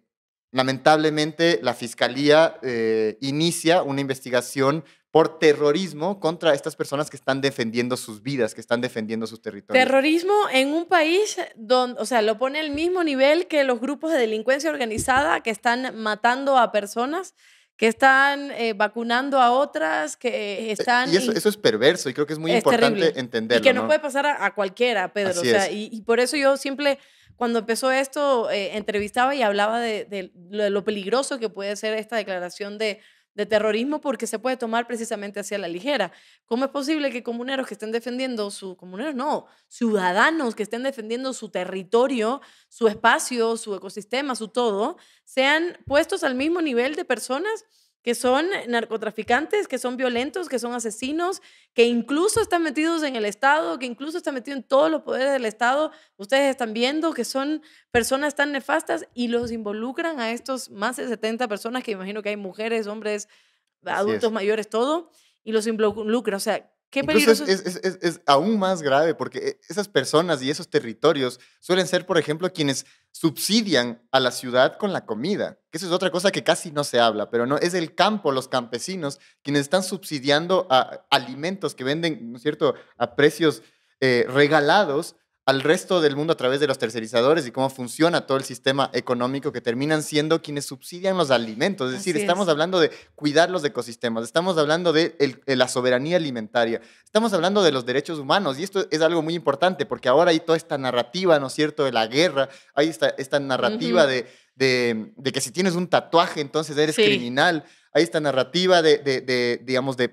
lamentablemente la fiscalía inicia una investigación por terrorismo contra estas personas que están defendiendo sus vidas, que están defendiendo sus territorios. Terrorismo en un país donde, o sea, lo pone al mismo nivel que los grupos de delincuencia organizada que están matando a personas que están eh, vacunando a otras, que están... Y eso, eso, es perverso y creo que es muy es importante terrible. entenderlo. Y que no, ¿no? puede pasar a, a cualquiera, Pedro. O sea, y, y, por eso yo siempre, cuando empezó esto, eh, entrevistaba y hablaba de, de, de, lo peligroso que puede ser esta declaración de, de terrorismo porque se puede tomar precisamente hacia la ligera. ¿Cómo es posible que comuneros que estén defendiendo su, comuneros no, ciudadanos que estén defendiendo su territorio, su espacio, su ecosistema, su todo, sean puestos al mismo nivel de personas que son narcotraficantes, que son violentos, que son asesinos, que incluso están metidos en el Estado, que incluso están metidos en todos los poderes del Estado. Ustedes están viendo que son personas tan nefastas y los involucran a estos más de 70 personas, que imagino que hay mujeres, hombres, adultos es. mayores, todo, y los involucran. O sea, Qué peligroso. Es, es, es, es, aún más grave porque eh, esas personas y esos territorios suelen ser, por ejemplo, quienes subsidian a la ciudad con la comida, que eso es otra cosa que casi no se habla, pero no es el campo, los campesinos, quienes están subsidiando a alimentos que venden, ¿no es cierto?, a precios eh, regalados al resto del mundo a través de los tercerizadores y cómo funciona todo el sistema económico que terminan siendo quienes subsidian los alimentos. Es decir, estamos es. hablando de cuidar los ecosistemas, estamos hablando de, el, de, la soberanía alimentaria, estamos hablando de los derechos humanos y esto es algo muy importante porque ahora hay toda esta narrativa, ¿no es cierto?, de la guerra, hay esta, esta narrativa uh -huh. de, de, de, que si tienes un tatuaje entonces eres sí. criminal, hay esta narrativa de, de digamos, de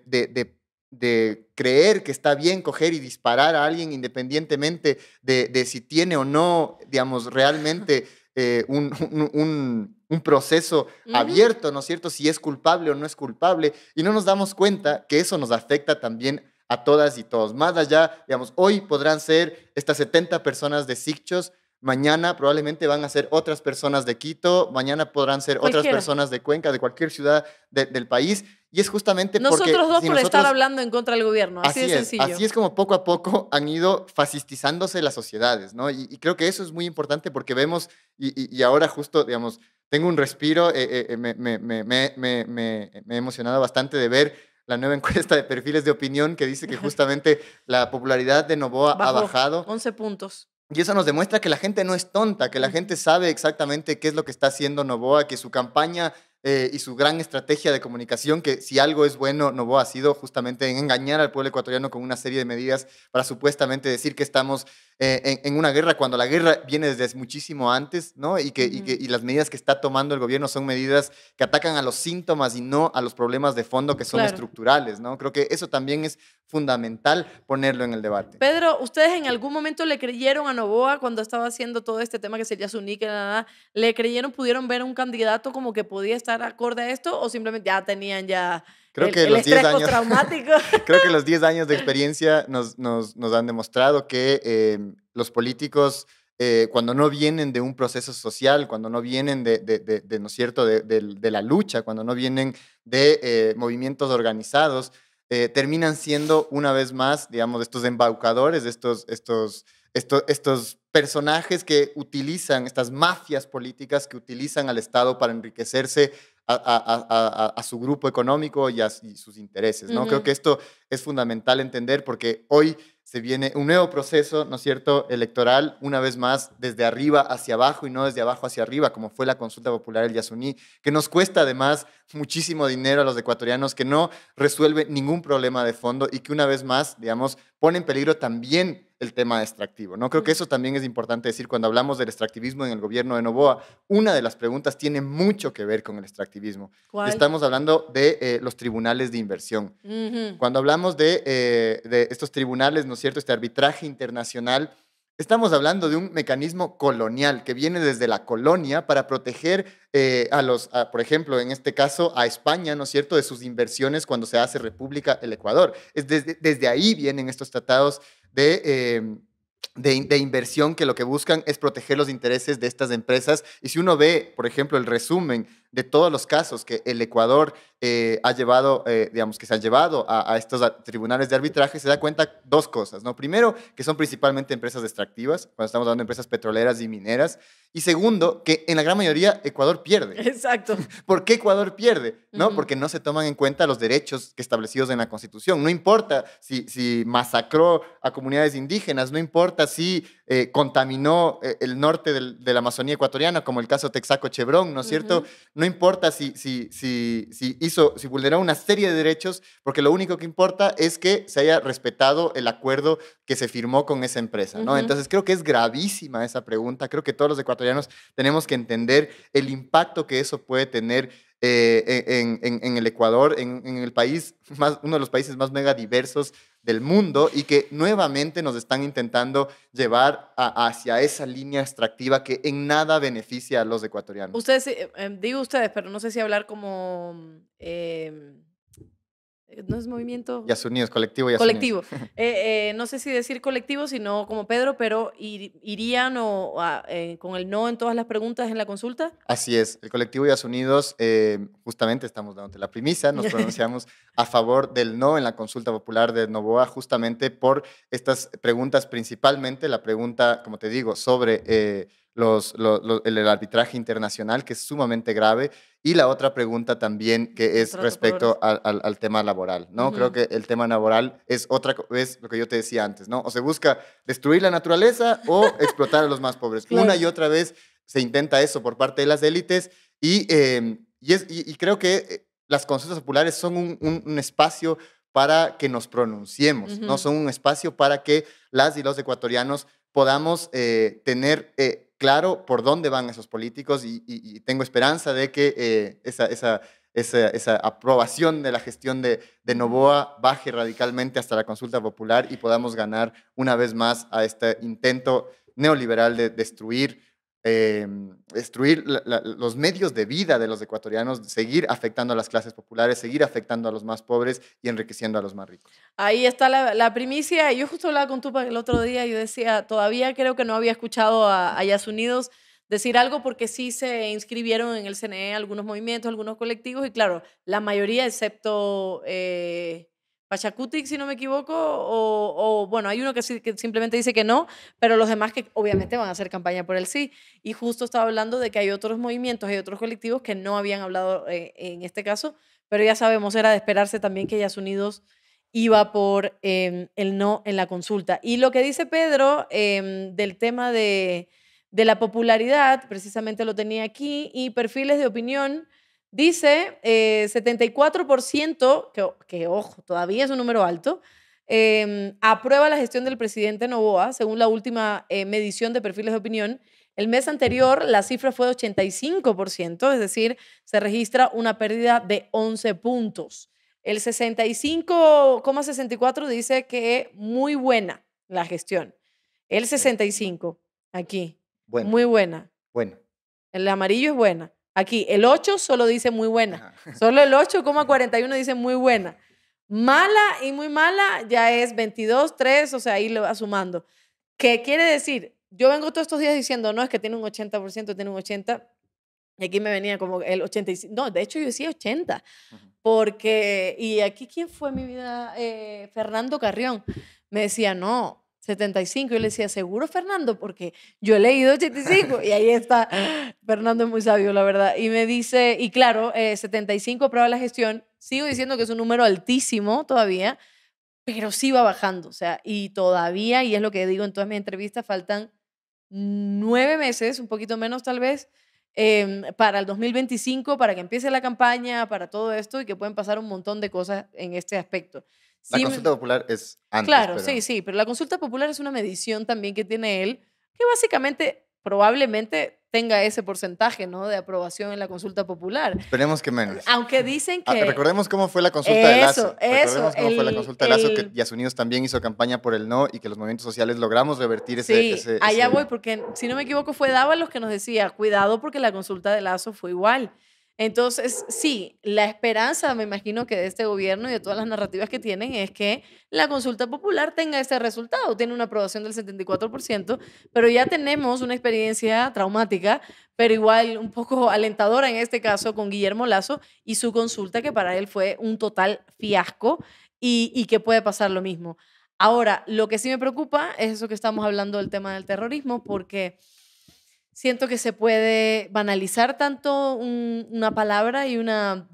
de creer que está bien coger y disparar a alguien independientemente de, de si tiene o no, digamos, realmente <laughs> eh, un, un, un, proceso uh -huh. abierto, ¿no es cierto? Si es culpable o no es culpable. Y no nos damos cuenta que eso nos afecta también a todas y todos. Más allá, digamos, hoy podrán ser estas 70 personas de Sicchos, mañana probablemente van a ser otras personas de Quito, mañana podrán ser Cualquiera. otras personas de Cuenca, de cualquier ciudad de, del país. Y es justamente nosotros porque... dos si por nosotros, estar hablando en contra del gobierno, así, así de sencillo. Es, así es como poco a poco han ido fascistizándose las sociedades, ¿no? Y, y creo que eso es muy importante porque vemos, y, y, y ahora justo, digamos, tengo un respiro, eh, eh, me, me, me, me, he emocionado bastante de ver la nueva <laughs> encuesta de perfiles de opinión que dice que justamente la popularidad de Novoa ha bajado. 11 puntos. Y eso nos demuestra que la gente no es tonta, que la gente sabe exactamente qué es lo que está haciendo Novoa, que su campaña eh, y su gran estrategia de comunicación, que si algo es bueno, Novoa ha sido justamente en engañar al pueblo ecuatoriano con una serie de medidas para supuestamente decir que estamos eh, en, una guerra, cuando la guerra viene desde muchísimo antes, ¿no? Y que, y que y las medidas que está tomando el gobierno son medidas que atacan a los síntomas y no a los problemas de fondo que son estructurales, ¿no? Creo que eso también es fundamental ponerlo en el debate. Pedro, ¿ustedes en algún momento le creyeron a Novoa cuando estaba haciendo todo este tema que sería su nick, nada, le creyeron, pudieron ver un candidato como que podía estar acorde a esto o simplemente ya tenían ya Creo el, que los estrés 10 años, <laughs> creo que los 10 años de experiencia nos, nos, nos han demostrado que eh, los políticos, eh, cuando no vienen de un proceso social, cuando no vienen de, de, de, ¿no es cierto?, de, la lucha, cuando no vienen de eh, movimientos organizados, terminan siendo una vez más, digamos, estos embaucadores, estos, estos, estos, estos personajes que utilizan, estas mafias políticas que utilizan al Estado para enriquecerse a, su grupo económico y a sus intereses. ¿no? Creo que esto es fundamental entender porque hoy se viene un nuevo proceso, ¿no es cierto?, electoral, una vez más, desde arriba hacia abajo y no desde abajo hacia arriba, como fue la consulta popular del Yasuní, que nos cuesta además muchísimo dinero a los ecuatorianos, que no resuelve ningún problema de fondo y que una vez más, digamos, pone en peligro también el tema extractivo. ¿no? Creo que eso también es importante decir cuando hablamos del extractivismo en el gobierno de Novoa. Una de las preguntas tiene mucho que ver con el extractivismo. Estamos hablando de eh, los tribunales de inversión. Cuando hablamos de, eh, de estos tribunales, ¿no es cierto?, este arbitraje internacional, Estamos hablando de un mecanismo colonial que viene desde la colonia para proteger eh, a los, por ejemplo, en este caso, a España, ¿no es cierto?, de sus inversiones cuando se hace República el Ecuador. Es desde, desde ahí vienen estos tratados de... De, de, inversión que lo que buscan es proteger los intereses de estas empresas. Y si uno ve, por ejemplo, el resumen de todos los casos que el Ecuador eh, ha llevado, eh, digamos, que se han llevado a, estos tribunales de arbitraje, se da cuenta dos cosas, ¿no? Primero, que son principalmente empresas extractivas, cuando estamos hablando de empresas petroleras y mineras, y segundo, que en la gran mayoría Ecuador pierde. Exacto. <laughs> ¿Por qué Ecuador pierde? ¿No? Porque no se toman en cuenta los derechos que establecidos en la Constitución. No importa si, si masacró a comunidades indígenas, no importa si eh, contaminó el norte de la Amazonía ecuatoriana, como el caso Texaco Chevron, ¿no es cierto? No importa si, si, si, si, hizo, si vulneró una serie de derechos, porque lo único que importa es que se haya respetado el acuerdo que se firmó con esa empresa. ¿no? Entonces creo que es gravísima esa pregunta. Creo que todos los ecuatorianos tenemos que entender el impacto que eso puede tener eh, en, el Ecuador, en, el país, más, uno de los países más mega diversos del mundo y que nuevamente nos están intentando llevar hacia esa línea extractiva que en nada beneficia a los ecuatorianos. Ustedes, eh, em, digo ustedes, pero no sé si hablar como... Eh, no es movimiento. Yasunidos, colectivo Colectivo. <laughs> Eh, eh, no sé si decir colectivo, sino como Pedro, pero ¿irían o, con el no en todas las preguntas en la consulta? Así es. El colectivo Yasunidos, justamente estamos dándote la premisa, nos <laughs> pronunciamos a favor del no en la consulta popular de Novoa, justamente por estas preguntas, principalmente la pregunta, como te digo, sobre los, el arbitraje internacional, que es sumamente grave, y la otra pregunta también, que es respecto al, al, tema laboral, ¿no? Creo que el tema laboral es otra es lo que yo te decía antes, ¿no? O se busca destruir la naturaleza o <laughs> explotar a los más pobres. Una y otra vez se intenta eso por parte de las élites y, em, y, es, y, creo que eh, las consultas populares son un, un, espacio para que nos pronunciemos, ¿no? Son un espacio para que las y los ecuatorianos podamos eh, tener... Eh, claro por dónde van esos políticos y, tengo esperanza de que eh, esa, esa, esa, aprobación de la gestión de, de, Novoa baje radicalmente hasta la consulta popular y podamos ganar una vez más a este intento neoliberal de destruir eh, destruir los medios de vida de los ecuatorianos, seguir afectando a las clases populares, seguir afectando a los más pobres y enriqueciendo a los más ricos. Ahí está la, primicia. Yo justo hablaba con Tupac el otro día y yo decía, todavía creo que no había escuchado a, a Unidos decir algo porque sí se inscribieron en el CNE algunos movimientos, algunos colectivos y claro, la mayoría, excepto... Eh, Pachacutic, si no me equivoco, o, bueno, hay uno que, simplemente dice que no, pero los demás que obviamente van a hacer campaña por el sí. Y justo estaba hablando de que hay otros movimientos, hay otros colectivos que no habían hablado eh, en este caso, pero ya sabemos, era de esperarse también que Yas Unidos iba por em, el no en la consulta. Y lo que dice Pedro em, del tema de la popularidad, precisamente lo tenía aquí, y perfiles de opinión Dice eh, 74%, que, que ojo, todavía es un número alto, eh, aprueba la gestión del presidente Novoa, según la última eh, medición de perfiles de opinión. El mes anterior la cifra fue de 85%, es decir, se registra una pérdida de 11 puntos. El 65,64 dice que muy buena la gestión. El 65, aquí, muy buena. bueno. El amarillo es buena. Aquí, el 8 solo dice muy buena. <laughs> Solo el 8,41 dice muy buena. Mala y muy mala ya es 22, 3, o sea, ahí lo va sumando. ¿Qué quiere decir? Yo vengo todos estos días diciendo, no, es que tiene un 80%, tiene un 80%. Y aquí me venía como el 85. No, de hecho yo decía 80. Ujú. Porque, y aquí, ¿quién fue mi vida? Eh, Fernando Carrión. Me decía, no, 75. Yo le decía, ¿seguro, Fernando? Porque yo he leído 85. y ahí está. Fernando es muy sabio, la verdad. Y me dice, y claro, eh, 75 aprueba la gestión. Sigo diciendo que es un número altísimo todavía, pero sí va bajando. O sea, y todavía, y es lo que digo en todas mis entrevistas, faltan nueve meses, un poquito menos tal vez, em, para el 2025, para que empiece la campaña, para todo esto y que pueden pasar un montón de cosas en este aspecto. La Sí consulta popular es antes. Claro, pero- sí, sí, pero la consulta popular es una medición también que tiene él, que básicamente probablemente tenga ese porcentaje, ¿no? De aprobación en la consulta popular. Esperemos que menos. Aunque dicen Ah, que... recordemos cómo fue la consulta de Lazo. Eso, eso, Recordemos cómo fue la el- consulta de Lazo, que el- Yas Unidos también hizo campaña por el no y que los movimientos sociales logramos revertir ese. Sí, ese- allá ese- voy, porque si no me equivoco fue Dávalos que nos decía, cuidado porque la consulta de Lazo fue igual. Entonces, sí, la esperanza, me imagino que de este gobierno y de todas las narrativas que tienen es que la consulta popular tenga este resultado. Tiene una aprobación del 74%, pero ya tenemos una experiencia traumática, pero igual un poco alentadora en este caso con Guillermo Lazo y su consulta, que para él fue un total fiasco y, y que puede pasar lo mismo. Ahora, lo que sí me preocupa es eso que estamos hablando del tema del terrorismo, porque siento que se puede banalizar tanto un- una palabra y una,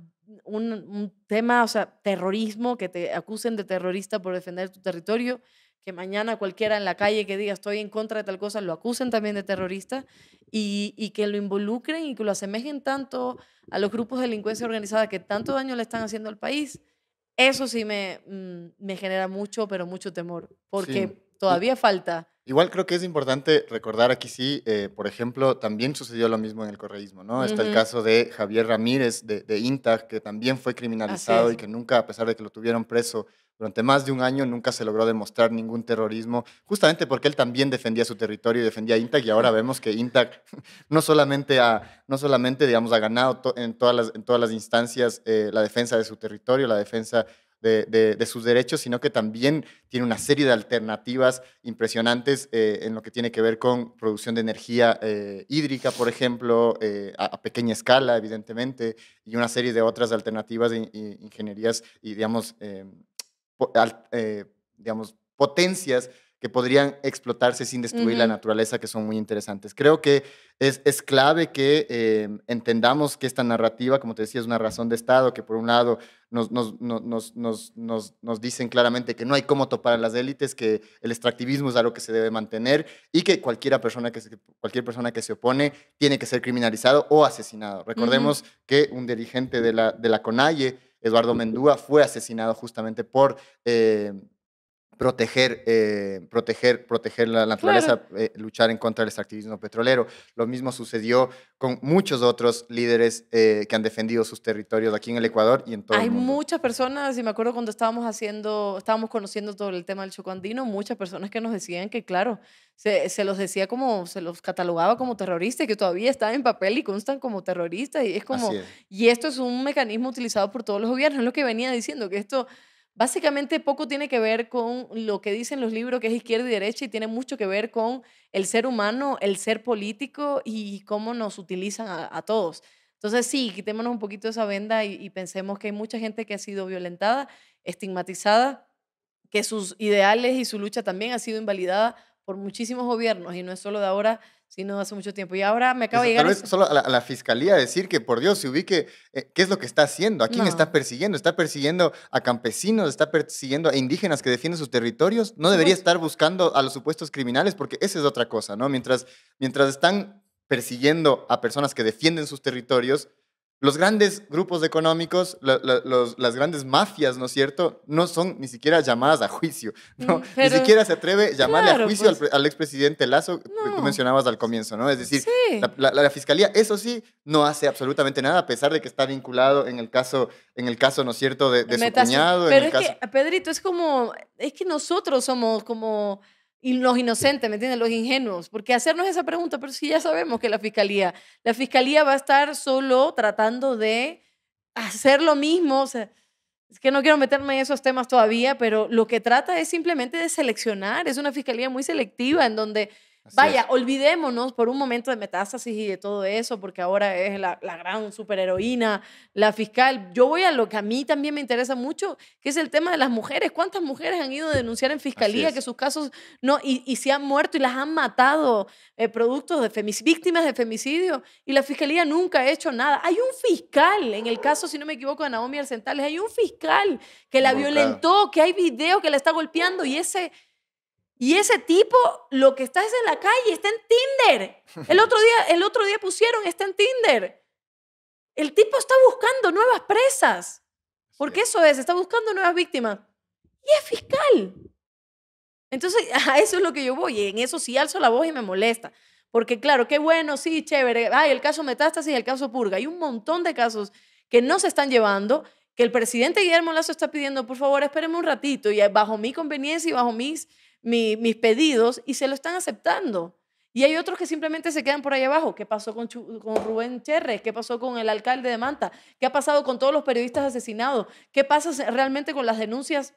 un, un tema, o sea, terrorismo, que te acusen de terrorista por defender tu territorio, que mañana cualquiera en la calle que diga estoy en contra de tal cosa, lo acusen también de terrorista y, y que lo involucren y que lo asemejen tanto a los grupos de delincuencia organizada que tanto daño le están haciendo al país. Eso sí me, mm, me genera mucho, pero mucho temor, porque Sí. todavía falta. Igual creo que es importante recordar aquí sí, eh, por ejemplo, también sucedió lo mismo en el correísmo, ¿no? Está el caso de Javier Ramírez de, de INTAG, que también fue criminalizado y que nunca, a pesar de que lo tuvieron preso durante más de un año, nunca se logró demostrar ningún terrorismo, justamente porque él también defendía su territorio y defendía a INTAG, y ahora vemos que INTAG <laughs> no solamente ha, no solamente, digamos, ha ganado to- en, todas las, en todas las instancias eh, la defensa de su territorio, la defensa de, sus derechos, sino que también tiene una serie de alternativas impresionantes eh, en lo que tiene que ver con producción de energía eh, hídrica, por ejemplo, eh, a, pequeña escala, evidentemente, y una serie de otras alternativas de in- in- ingenierías y, digamos, eh, digamos, potencias que podrían explotarse sin destruir la naturaleza, que son muy interesantes. Creo que es, es clave que eh, entendamos que esta narrativa, como te decía, es una razón de Estado, que por un lado nos, nos, no- nos, nos, nos, nos dicen claramente que no hay cómo topar a las élites, que el extractivismo es algo que se debe mantener y que cualquiera persona que se, cualquier persona que se opone tiene que ser criminalizado o asesinado. Recordemos que un dirigente de la, de la CONAIE, Eduardo Mendúa, fue asesinado justamente por... eh, proteger, eh, proteger, proteger la naturaleza, eh, luchar en contra del extractivismo petrolero. Lo mismo sucedió con muchos otros líderes eh, que han defendido sus territorios aquí en el Ecuador y en todo Hay el mundo. muchas personas, y me acuerdo cuando estábamos haciendo, estábamos conociendo todo el tema del chocandino, muchas personas que nos decían que, claro, se, se los decía como, se los catalogaba como terroristas, que todavía están en papel y constan como terroristas, y es como, es. y esto es un mecanismo utilizado por todos los gobiernos, es lo que venía diciendo, que esto básicamente poco tiene que ver con lo que dicen los libros, que es izquierda y derecha, y tiene mucho que ver con el ser humano, el ser político y cómo nos utilizan a, a todos. Entonces sí, quitémonos un poquito esa venda y, y pensemos que hay mucha gente que ha sido violentada, estigmatizada, que sus ideales y su lucha también ha sido invalidada por muchísimos gobiernos, y no es solo de ahora, sino de hace mucho tiempo. Y ahora me acaba de llegar... Tal vez ese- solo a la, a la fiscalía decir que, por Dios, se ubique eh, qué es lo que está haciendo, a quién No. está persiguiendo. Está persiguiendo a campesinos, está persiguiendo a indígenas que defienden sus territorios. No debería estar buscando a los supuestos criminales, porque esa es otra cosa, ¿no? Mientras, mientras están persiguiendo a personas que defienden sus territorios, los grandes grupos económicos, la- la- los- las grandes mafias, ¿no es cierto?, no son ni siquiera llamadas a juicio, ¿no? Mm, pero- ni siquiera se atreve a llamarle Claro, a juicio al pues. pre- al, expresidente Lazo, que tú mencionabas al comienzo, ¿no? Es decir, Sí. la, fiscalía, eso sí, no hace absolutamente nada, a pesar de que está vinculado en el caso, en el caso ¿no es cierto?, de, de su cuñado. en Pero el es caso... que, Pedrito, es como, es que nosotros somos como y los inocentes, ¿me entiendes? Los ingenuos. Porque hacernos esa pregunta, pero si ya sabemos que la fiscalía, la fiscalía va a estar solo tratando de hacer lo mismo. O sea, es que no quiero meterme en esos temas todavía, pero lo que trata es simplemente de seleccionar. Es una fiscalía muy selectiva en donde Así Vaya, es. olvidémonos por un momento de metástasis y de todo eso, porque ahora es la, la gran superheroína, la fiscal. Yo voy a lo que a mí también me interesa mucho, que es el tema de las mujeres. ¿Cuántas mujeres han ido a denunciar en fiscalía es. que sus casos no, y, y se han muerto y las han matado, eh, productos de víctimas de femicidio, y la fiscalía nunca ha hecho nada? Hay un fiscal, en el caso, si no me equivoco, de Naomi Arcentales, hay un fiscal que la violentó, que hay video que la está golpeando, y ese y ese tipo lo que está es en la calle, está en Tinder. El otro día, el otro día pusieron, está en Tinder. El tipo está buscando nuevas presas. Porque eso es, está buscando nuevas víctimas. Y es fiscal. Entonces, <laughs> a eso es lo que yo voy. Y en eso sí alzo la voz y me molesta. Porque claro, qué bueno, sí, chévere. Ay, el caso metástasis el caso purga. Hay un montón de casos que no se están llevando, que el presidente Guillermo Lazo está pidiendo, por favor, espérenme un ratito, y bajo mi conveniencia y bajo mis, mi- mis pedidos, y se lo están aceptando. Y hay otros que simplemente se quedan por ahí abajo. ¿Qué pasó con, Rubén Cherres? ¿Qué pasó con el alcalde de Manta? ¿Qué ha pasado con todos los periodistas asesinados? ¿Qué pasa realmente con las denuncias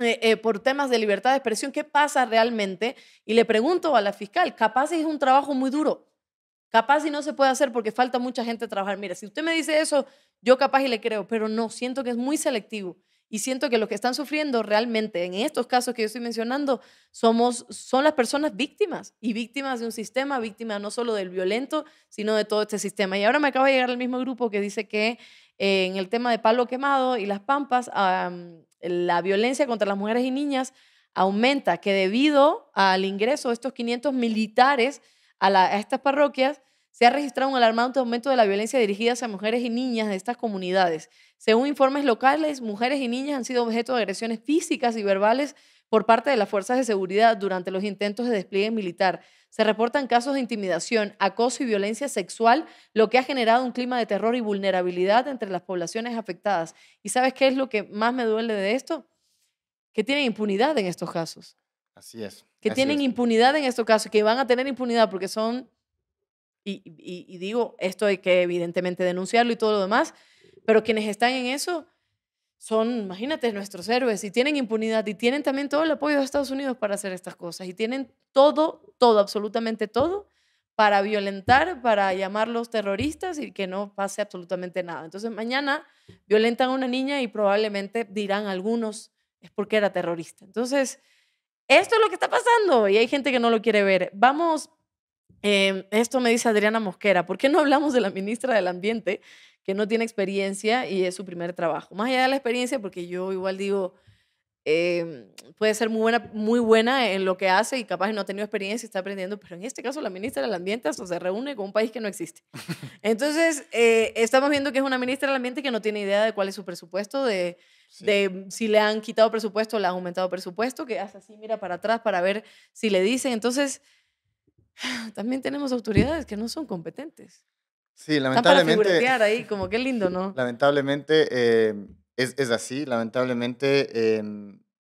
eh, eh, por temas de libertad de expresión? ¿Qué pasa realmente? Y le pregunto a la fiscal, capaz es un trabajo muy duro. Capaz y no se puede hacer porque falta mucha gente trabajar. Mira, si usted me dice eso, yo capaz y le creo, pero no, siento que es muy selectivo. Y siento que los que están sufriendo realmente en estos casos que yo estoy mencionando somos, son las personas víctimas y víctimas de un sistema, víctimas no solo del violento, sino de todo este sistema. Y ahora me acaba de llegar el mismo grupo que dice que eh, en el tema de palo quemado y las pampas, am, la violencia contra las mujeres y niñas aumenta, que debido al ingreso de estos 500 militares a estas parroquias, se ha registrado un alarmante aumento de la violencia dirigida hacia mujeres y niñas de estas comunidades. Según informes locales, mujeres y niñas han sido objeto de agresiones físicas y verbales por parte de las fuerzas de seguridad durante los intentos de despliegue militar. Se reportan casos de intimidación, acoso y violencia sexual, lo que ha generado un clima de terror y vulnerabilidad entre las poblaciones afectadas. ¿Y sabes qué es lo que más me duele de esto? Que tienen impunidad en estos casos Así es. que así tienen es. impunidad en estos casos, que van a tener impunidad porque son, y, digo, esto hay que evidentemente denunciarlo y todo lo demás, pero quienes están en eso son, imagínate, nuestros héroes y tienen impunidad y tienen también todo el apoyo de Estados Unidos para hacer estas cosas y tienen todo, todo, absolutamente todo para violentar, para llamarlos terroristas y que no pase absolutamente nada. Entonces mañana violentan a una niña y probablemente dirán algunos es porque era terrorista. Entonces, esto es lo que está pasando y hay gente que no lo quiere ver. Vamos, eh, esto me dice Adriana Mosquera, ¿por qué no hablamos de la ministra del Ambiente que no tiene experiencia y es su primer trabajo? Más allá de la experiencia, porque yo igual digo, eh, puede ser muy buena, muy buena en lo que hace y capaz no ha tenido experiencia y está aprendiendo, pero en este caso la ministra del Ambiente hasta se reúne con un país que no existe. <laughs> Entonces, eh, estamos viendo que es una ministra del Ambiente que no tiene idea de cuál es su presupuesto, de, Sí. de si le han quitado presupuesto, le han aumentado presupuesto, que hace así, mira para atrás para ver si le dicen. Entonces, <laughs> también tenemos autoridades que no son competentes. Sí, Están para lamentablemente. ahí, como qué lindo, <laughs> ¿no? Lamentablemente eh, es, es así. Lamentablemente eh,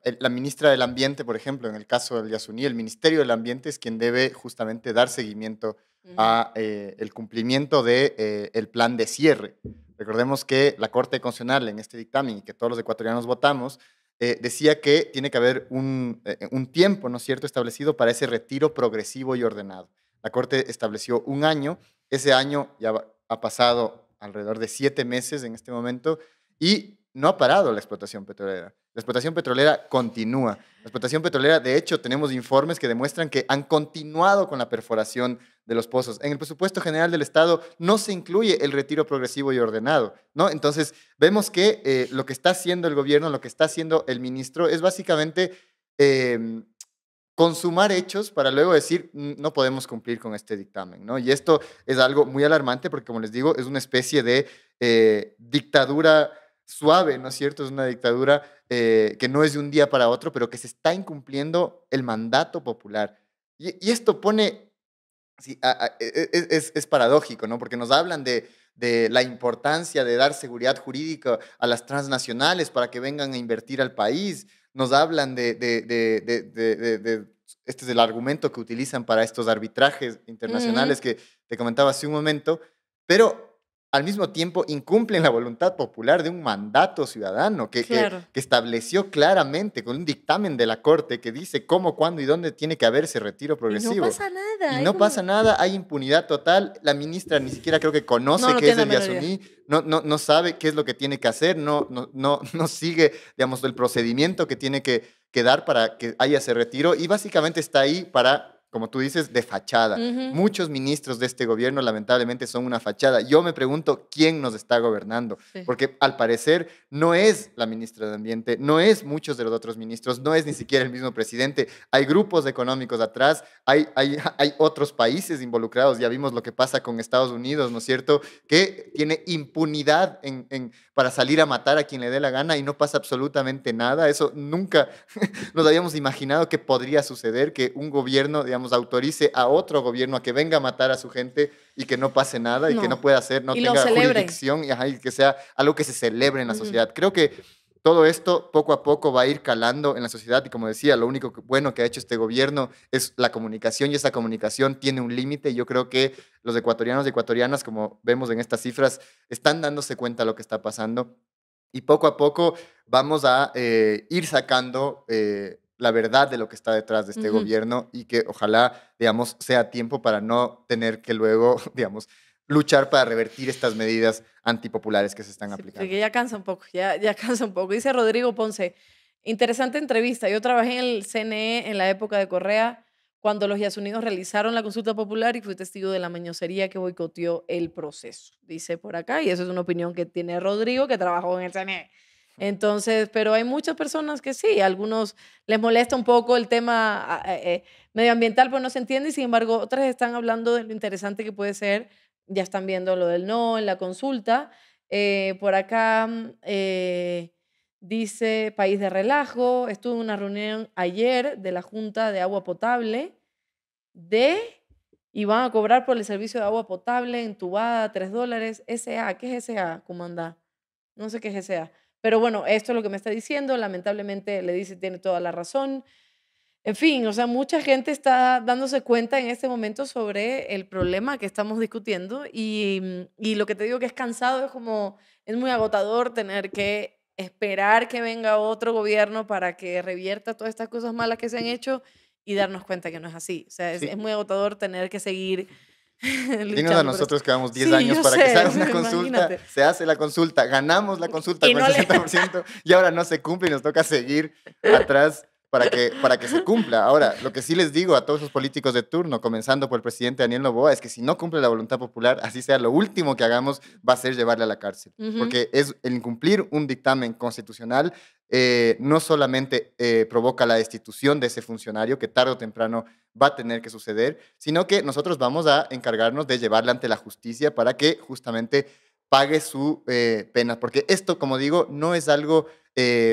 el- la ministra del Ambiente, por ejemplo, en el caso del Yasuní, el Ministerio del Ambiente es quien debe justamente dar seguimiento Ujú. a eh, el cumplimiento de eh, el plan de cierre. Recordemos que la Corte Constitucional en este dictamen y que todos los ecuatorianos votamos eh, decía que tiene que haber un, eh, un tiempo, ¿no es cierto?, establecido para ese retiro progresivo y ordenado. La Corte estableció un año, ese año ya ha pasado alrededor de siete meses en este momento y no ha parado la explotación petrolera. La explotación petrolera continúa. La explotación petrolera, de hecho, tenemos informes que demuestran que han continuado con la perforación de los pozos. En el presupuesto general del Estado no se incluye el retiro progresivo y ordenado, ¿no? Entonces, vemos que eh, lo que está haciendo el gobierno, lo que está haciendo el ministro, es básicamente eh, consumar hechos para luego decir, "Mm, no podemos cumplir con este dictamen, ¿no? Y esto es algo muy alarmante porque, como les digo, es una especie de eh, dictadura suave, ¿no es cierto? Es una dictadura eh, que no es de un día para otro, pero que se está incumpliendo el mandato popular. Y, y esto pone, sí, a- a- e- e- es, es paradójico, ¿no? Porque nos hablan de, de la importancia de dar seguridad jurídica a las transnacionales para que vengan a invertir al país. Nos hablan de- este es el argumento que utilizan para estos arbitrajes internacionales que te comentaba hace un momento, pero al mismo tiempo incumplen la voluntad popular de un mandato ciudadano que, que- Claro. que estableció claramente con un dictamen de la Corte que dice cómo, cuándo y dónde tiene que haber ese retiro Y progresivo. no pasa nada. Y no como- pasa nada, hay impunidad total. La ministra ni siquiera creo que conoce No, no qué es el. Yasuní, no, no, no sabe qué es lo que tiene que hacer, no, no, no, no sigue, digamos, el procedimiento que tiene que, que dar para que haya ese retiro y básicamente está ahí para, como tú dices, de fachada. Muchos ministros de este gobierno lamentablemente son una fachada. Yo me pregunto quién nos está gobernando, Sí. porque al parecer no es la ministra de Ambiente, no es muchos de los otros ministros, no es ni siquiera el mismo presidente. Hay grupos económicos atrás, hay, hay, hay otros países involucrados. Ya vimos lo que pasa con Estados Unidos, ¿no es cierto? Que tiene impunidad en, en- para salir a matar a quien le dé la gana y no pasa absolutamente nada. Eso nunca <laughs> nos habíamos imaginado que podría suceder, que un gobierno, digamos, autorice a otro gobierno a que venga a matar a su gente y que no pase nada y que No. no pueda hacer, no Y tenga jurisdicción y, ajá, y que sea algo que se celebre en la sociedad. Creo que todo esto poco a poco va a ir calando en la sociedad y como decía, lo único bueno que ha hecho este gobierno es la comunicación y esa comunicación tiene un límite y yo creo que los ecuatorianos y ecuatorianas, como vemos en estas cifras, están dándose cuenta de lo que está pasando y poco a poco vamos a eh, ir sacando eh, la verdad de lo que está detrás de este Ujú. gobierno y que ojalá, digamos, sea tiempo para no tener que luego, <laughs> digamos, luchar para revertir estas medidas antipopulares que se están Sí, aplicando. porque ya cansa un poco, ya, ya <laughs> cansa un poco. Dice Rodrigo Ponce, interesante entrevista. Yo trabajé en el CNE en la época de Correa, cuando los yasunidos realizaron la consulta popular y fui testigo de la mañosería que boicoteó el proceso. Dice por acá, y eso es una opinión que tiene Rodrigo, que trabajó en el CNE. Entonces, pero hay muchas personas que sí, algunos les molesta un poco el tema ah, eh, eh, medioambiental, pues no se entiende, y sin embargo, otras están hablando de lo interesante que puede ser, ya están viendo lo del no en la consulta. Eh, por acá mm, dice País de Relajo, estuve en una reunión ayer de la Junta de Agua Potable de y van a cobrar por el servicio de agua potable entubada, 3 dólares. SA, ¿qué es SA, comanda? No sé qué es SA. Pero bueno, esto es lo que me está diciendo. Lamentablemente le dice, tiene toda la razón. En fin, o sea, mucha gente está dándose cuenta en este momento sobre el problema que estamos discutiendo y, mm, y lo que te digo que es cansado, es como, es muy agotador tener que esperar que venga otro gobierno para que revierta todas estas cosas malas que se han hecho y darnos cuenta que no es así. O sea, es, Sí. es muy agotador tener que seguir <laughs> Dinos a nosotros que vamos 10 Sí, años para que se haga una imagínate. consulta, se hace la consulta, ganamos la consulta Y con no el le- 60% y ahora no se cumple y nos toca seguir atrás para que, para que se cumpla. Ahora, lo que sí les digo a todos los políticos de turno, comenzando por el presidente Daniel Novoa, es que si no cumple la voluntad popular, así sea lo último que hagamos, va a ser llevarle a la cárcel. Porque es el incumplir un dictamen constitucional eh, no solamente eh, provoca la destitución de ese funcionario, que tarde o temprano va a tener que suceder, sino que nosotros vamos a encargarnos de llevarle ante la justicia para que justamente pague su eh, pena. Porque esto, como digo, no es algo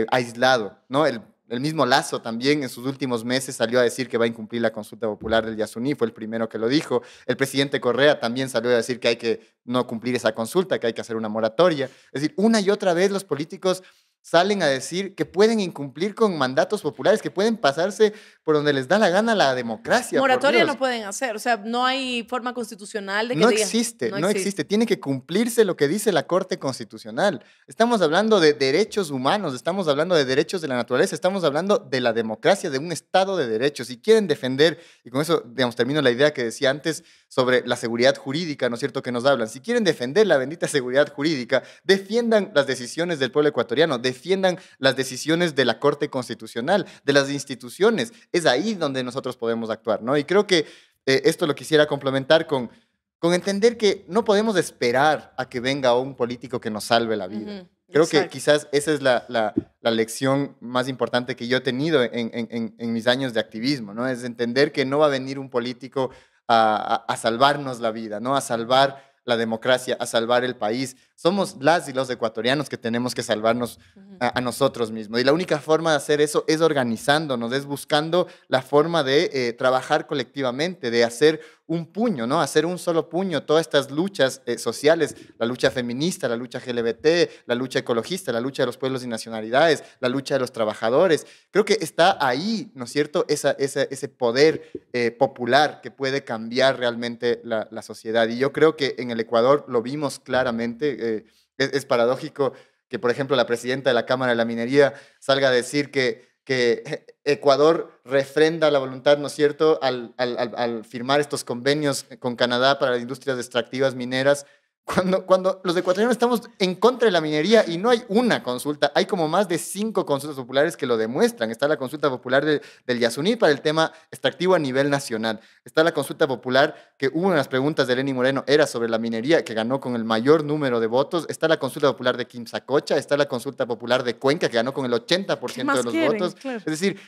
aislado, ¿no? El, el mismo Lazo también en sus últimos meses salió a decir que va a incumplir la consulta popular del Yasuní, fue el primero que lo dijo. El presidente Correa también salió a decir que hay que no cumplir esa consulta, que hay que hacer una moratoria. Es decir, una y otra vez los políticos salen a decir que pueden incumplir con mandatos populares, que pueden pasarse por donde les da la gana la democracia. Moratoria no pueden hacer, o sea, no hay forma constitucional de que No diga- existe, no, existe. Tiene que cumplirse lo que dice la Corte Constitucional. Estamos hablando de derechos humanos, estamos hablando de derechos de la naturaleza, estamos hablando de la democracia, de un Estado de derechos. Si quieren defender, y con eso, digamos, termino la idea que decía antes sobre la seguridad jurídica, ¿no es cierto?, que nos hablan. Si quieren defender la bendita seguridad jurídica, defiendan las decisiones del pueblo ecuatoriano, defiendan las decisiones de la Corte Constitucional, de las instituciones. Es ahí donde nosotros podemos actuar, ¿no? Y creo que eh, esto lo quisiera complementar con, con entender que no podemos esperar a que venga un político que nos salve la vida. Creo que quizás esa es la, la- la lección más importante que yo he tenido en, mis años de activismo, ¿no? Es entender que no va a venir un político a, a salvarnos la vida, ¿no? A salvar la democracia, a salvar el país. Somos las y los ecuatorianos que tenemos que salvarnos a, nosotros mismos. Y la única forma de hacer eso es organizándonos, es buscando la forma de eh, trabajar colectivamente, de hacer un puño, ¿no? Hacer un solo puño, todas estas luchas eh, sociales, la lucha feminista, la lucha LGBT, la lucha ecologista, la lucha de los pueblos y nacionalidades, la lucha de los trabajadores. Creo que está ahí, ¿no es cierto?, ese poder eh, popular que puede cambiar realmente la, sociedad. Y yo creo que en el Ecuador lo vimos claramente. Eh, es paradójico que, por ejemplo, la presidenta de la Cámara de la Minería salga a decir que que Ecuador refrenda la voluntad, ¿no es cierto?, al, al, firmar estos convenios con Canadá para las industrias extractivas mineras, cuando, cuando los ecuatorianos estamos en contra de la minería y no hay una consulta, hay como más de cinco consultas populares que lo demuestran. Está la consulta popular del Yasuní para el tema extractivo a nivel nacional. Está la consulta popular que hubo unas preguntas de Lenny Moreno, era sobre la minería, que ganó con el mayor número de votos. Está la consulta popular de Quimsacocha, está la consulta popular de Cuenca, que ganó con el 80% de los votos. Es decir,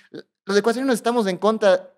los ecuatorianos estamos en contra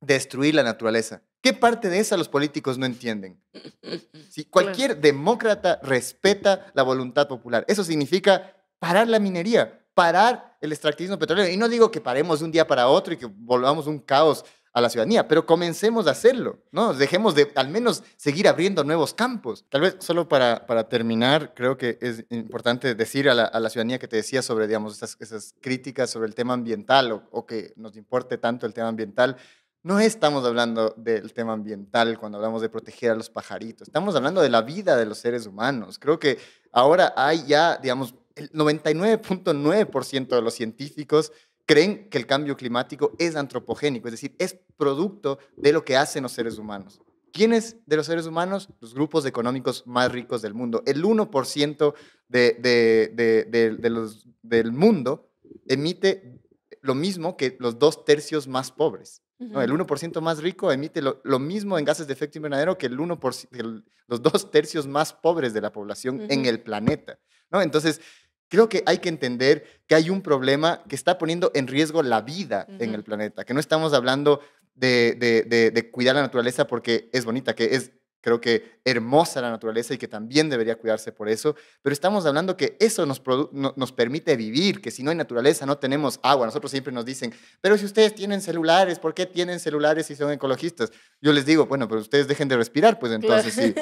de destruir la naturaleza. ¿Qué parte de esa los políticos no entienden? <laughs> Si cualquier demócrata respeta la voluntad popular, eso significa parar la minería, parar el extractivismo petrolero. Y no digo que paremos de un día para otro y que volvamos un caos a la ciudadanía, pero comencemos a hacerlo, ¿no? Dejemos de al menos seguir abriendo nuevos campos. Tal vez solo para, para terminar, creo que es importante decir a la, ciudadanía que te decía sobre, digamos, esas, esas críticas sobre el tema ambiental o, o que nos importe tanto el tema ambiental no estamos hablando del tema ambiental cuando hablamos de proteger a los pajaritos, estamos hablando de la vida de los seres humanos. Creo que ahora hay ya, digamos, el 99.9% de los científicos creen que el cambio climático es antropogénico, es decir, es producto de lo que hacen los seres humanos. ¿Quiénes de los seres humanos? Los grupos económicos más ricos del mundo. El 1% de, los, del mundo emite lo mismo que los dos tercios más pobres. ¿No? El 1% más rico emite lo, mismo en gases de efecto invernadero que el 1%, los dos tercios más pobres de la población en el planeta. ¿no? Entonces, creo que hay que entender que hay un problema que está poniendo en riesgo la vida en el planeta, que no estamos hablando de, de, de, cuidar la naturaleza porque es bonita, que es creo que hermosa la naturaleza y que también debería cuidarse por eso, pero estamos hablando que eso nos, nos permite vivir, que si no hay naturaleza no tenemos agua. Nosotros siempre nos dicen, pero si ustedes tienen celulares, ¿por qué tienen celulares si son ecologistas? Yo les digo, bueno, pero ustedes dejen de respirar, pues entonces sí.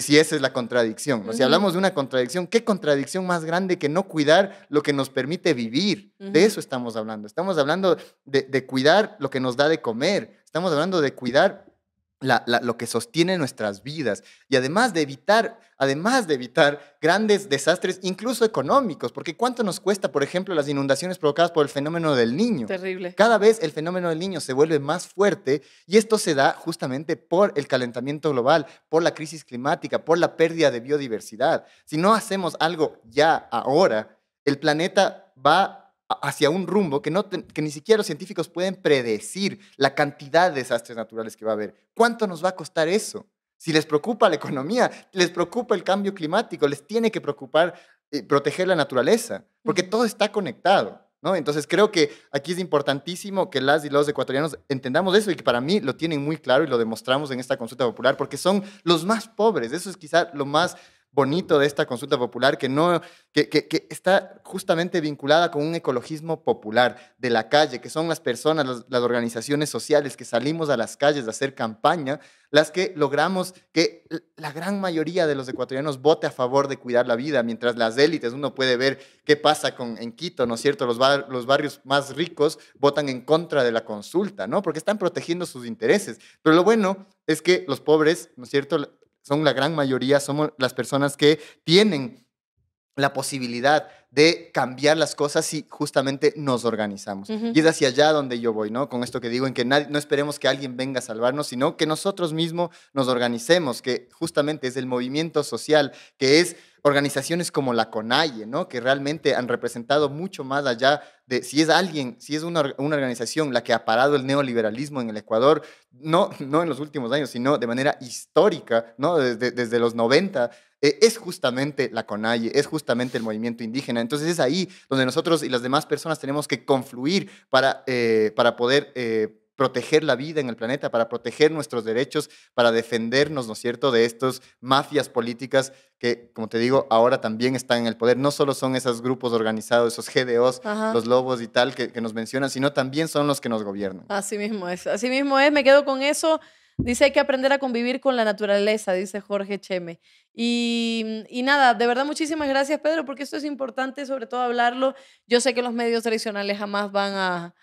Si, esa es la contradicción. Si hablamos de una contradicción, ¿qué contradicción más grande que no cuidar lo que nos permite vivir? De eso estamos hablando. Estamos hablando de, de, cuidar lo que nos da de comer. Estamos hablando de cuidar lo que sostiene nuestras vidas y además de evitar, además de evitar grandes desastres, incluso económicos, porque cuánto nos cuesta, por ejemplo, las inundaciones provocadas por el fenómeno del niño. Terrible. Cada vez el fenómeno del niño se vuelve más fuerte y esto se da justamente por el calentamiento global, por la crisis climática, por la pérdida de biodiversidad. Si no hacemos algo ya ahora, el planeta va hacia un rumbo que, no que ni siquiera los científicos pueden predecir la cantidad de desastres naturales que va a haber. ¿Cuánto nos va a costar eso? Si les preocupa la economía, les preocupa el cambio climático, les tiene que preocupar eh, proteger la naturaleza, porque todo está conectado. ¿no? Entonces creo que aquí es importantísimo que las y los ecuatorianos entendamos eso y que para mí lo tienen muy claro y lo demostramos en esta consulta popular, porque son los más pobres. Eso es quizá lo más bonito de esta consulta popular, que, no, que, que, está justamente vinculada con un ecologismo popular de la calle, que son las personas, las, organizaciones sociales que salimos a las calles a hacer campaña, las que logramos que la gran mayoría de los ecuatorianos vote a favor de cuidar la vida, mientras las élites, uno puede ver qué pasa con, en Quito, ¿no es cierto? Los, los barrios más ricos votan en contra de la consulta, ¿no? Porque están protegiendo sus intereses. Pero lo bueno es que los pobres, ¿no es cierto? Son la gran mayoría, somos las personas que tienen la posibilidad de cambiar las cosas si justamente nos organizamos. Y es hacia allá donde yo voy, ¿no? Con esto que digo, en que no esperemos que alguien venga a salvarnos, sino que nosotros mismos nos organicemos, que justamente es el movimiento social, que es organizaciones como la CONAIE, ¿no? que realmente han representado mucho más allá de si es alguien, si es una, organización la que ha parado el neoliberalismo en el Ecuador, no, no en los últimos años, sino de manera histórica, ¿no? desde, desde los 90, eh, es justamente la CONAIE, es justamente el movimiento indígena. Entonces es ahí donde nosotros y las demás personas tenemos que confluir para, eh, para poder... Eh, proteger la vida en el planeta, para proteger nuestros derechos, para defendernos, ¿no es cierto?, de estas mafias políticas que, como te digo, ahora también están en el poder. No solo son esos grupos organizados, esos GDOs, los lobos y tal que, que, nos mencionan, sino también son los que nos gobiernan. Así mismo es, así mismo es, me quedo con eso. Dice hay que aprender a convivir con la naturaleza, dice Jorge Cheme. Y, y, nada, de verdad muchísimas gracias Pedro, porque esto es importante sobre todo hablarlo. Yo sé que los medios tradicionales jamás van a,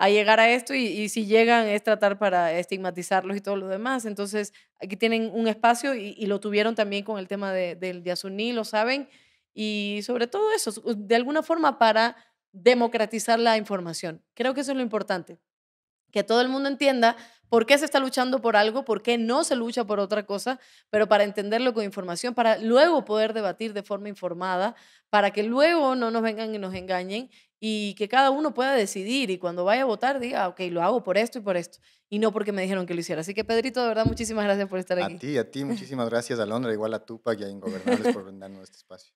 a llegar a esto y, si llegan es tratar para estigmatizarlos y todo lo demás. Entonces, aquí tienen un espacio y, lo tuvieron también con el tema de, del Yasuní, lo saben, y sobre todo eso, de alguna forma para democratizar la información. Creo que eso es lo importante, que todo el mundo entienda por qué se está luchando por algo, por qué no se lucha por otra cosa, pero para entenderlo con información, para luego poder debatir de forma informada, para que luego no nos vengan y nos engañen y que cada uno pueda decidir y cuando vaya a votar diga, ok, lo hago por esto y por esto, y no porque me dijeron que lo hiciera. Así que Pedrito, de verdad, muchísimas gracias por estar aquí. A ti, a ti, muchísimas gracias, Alondra, igual a Tupac y a Ingobernables por brindarnos este espacio.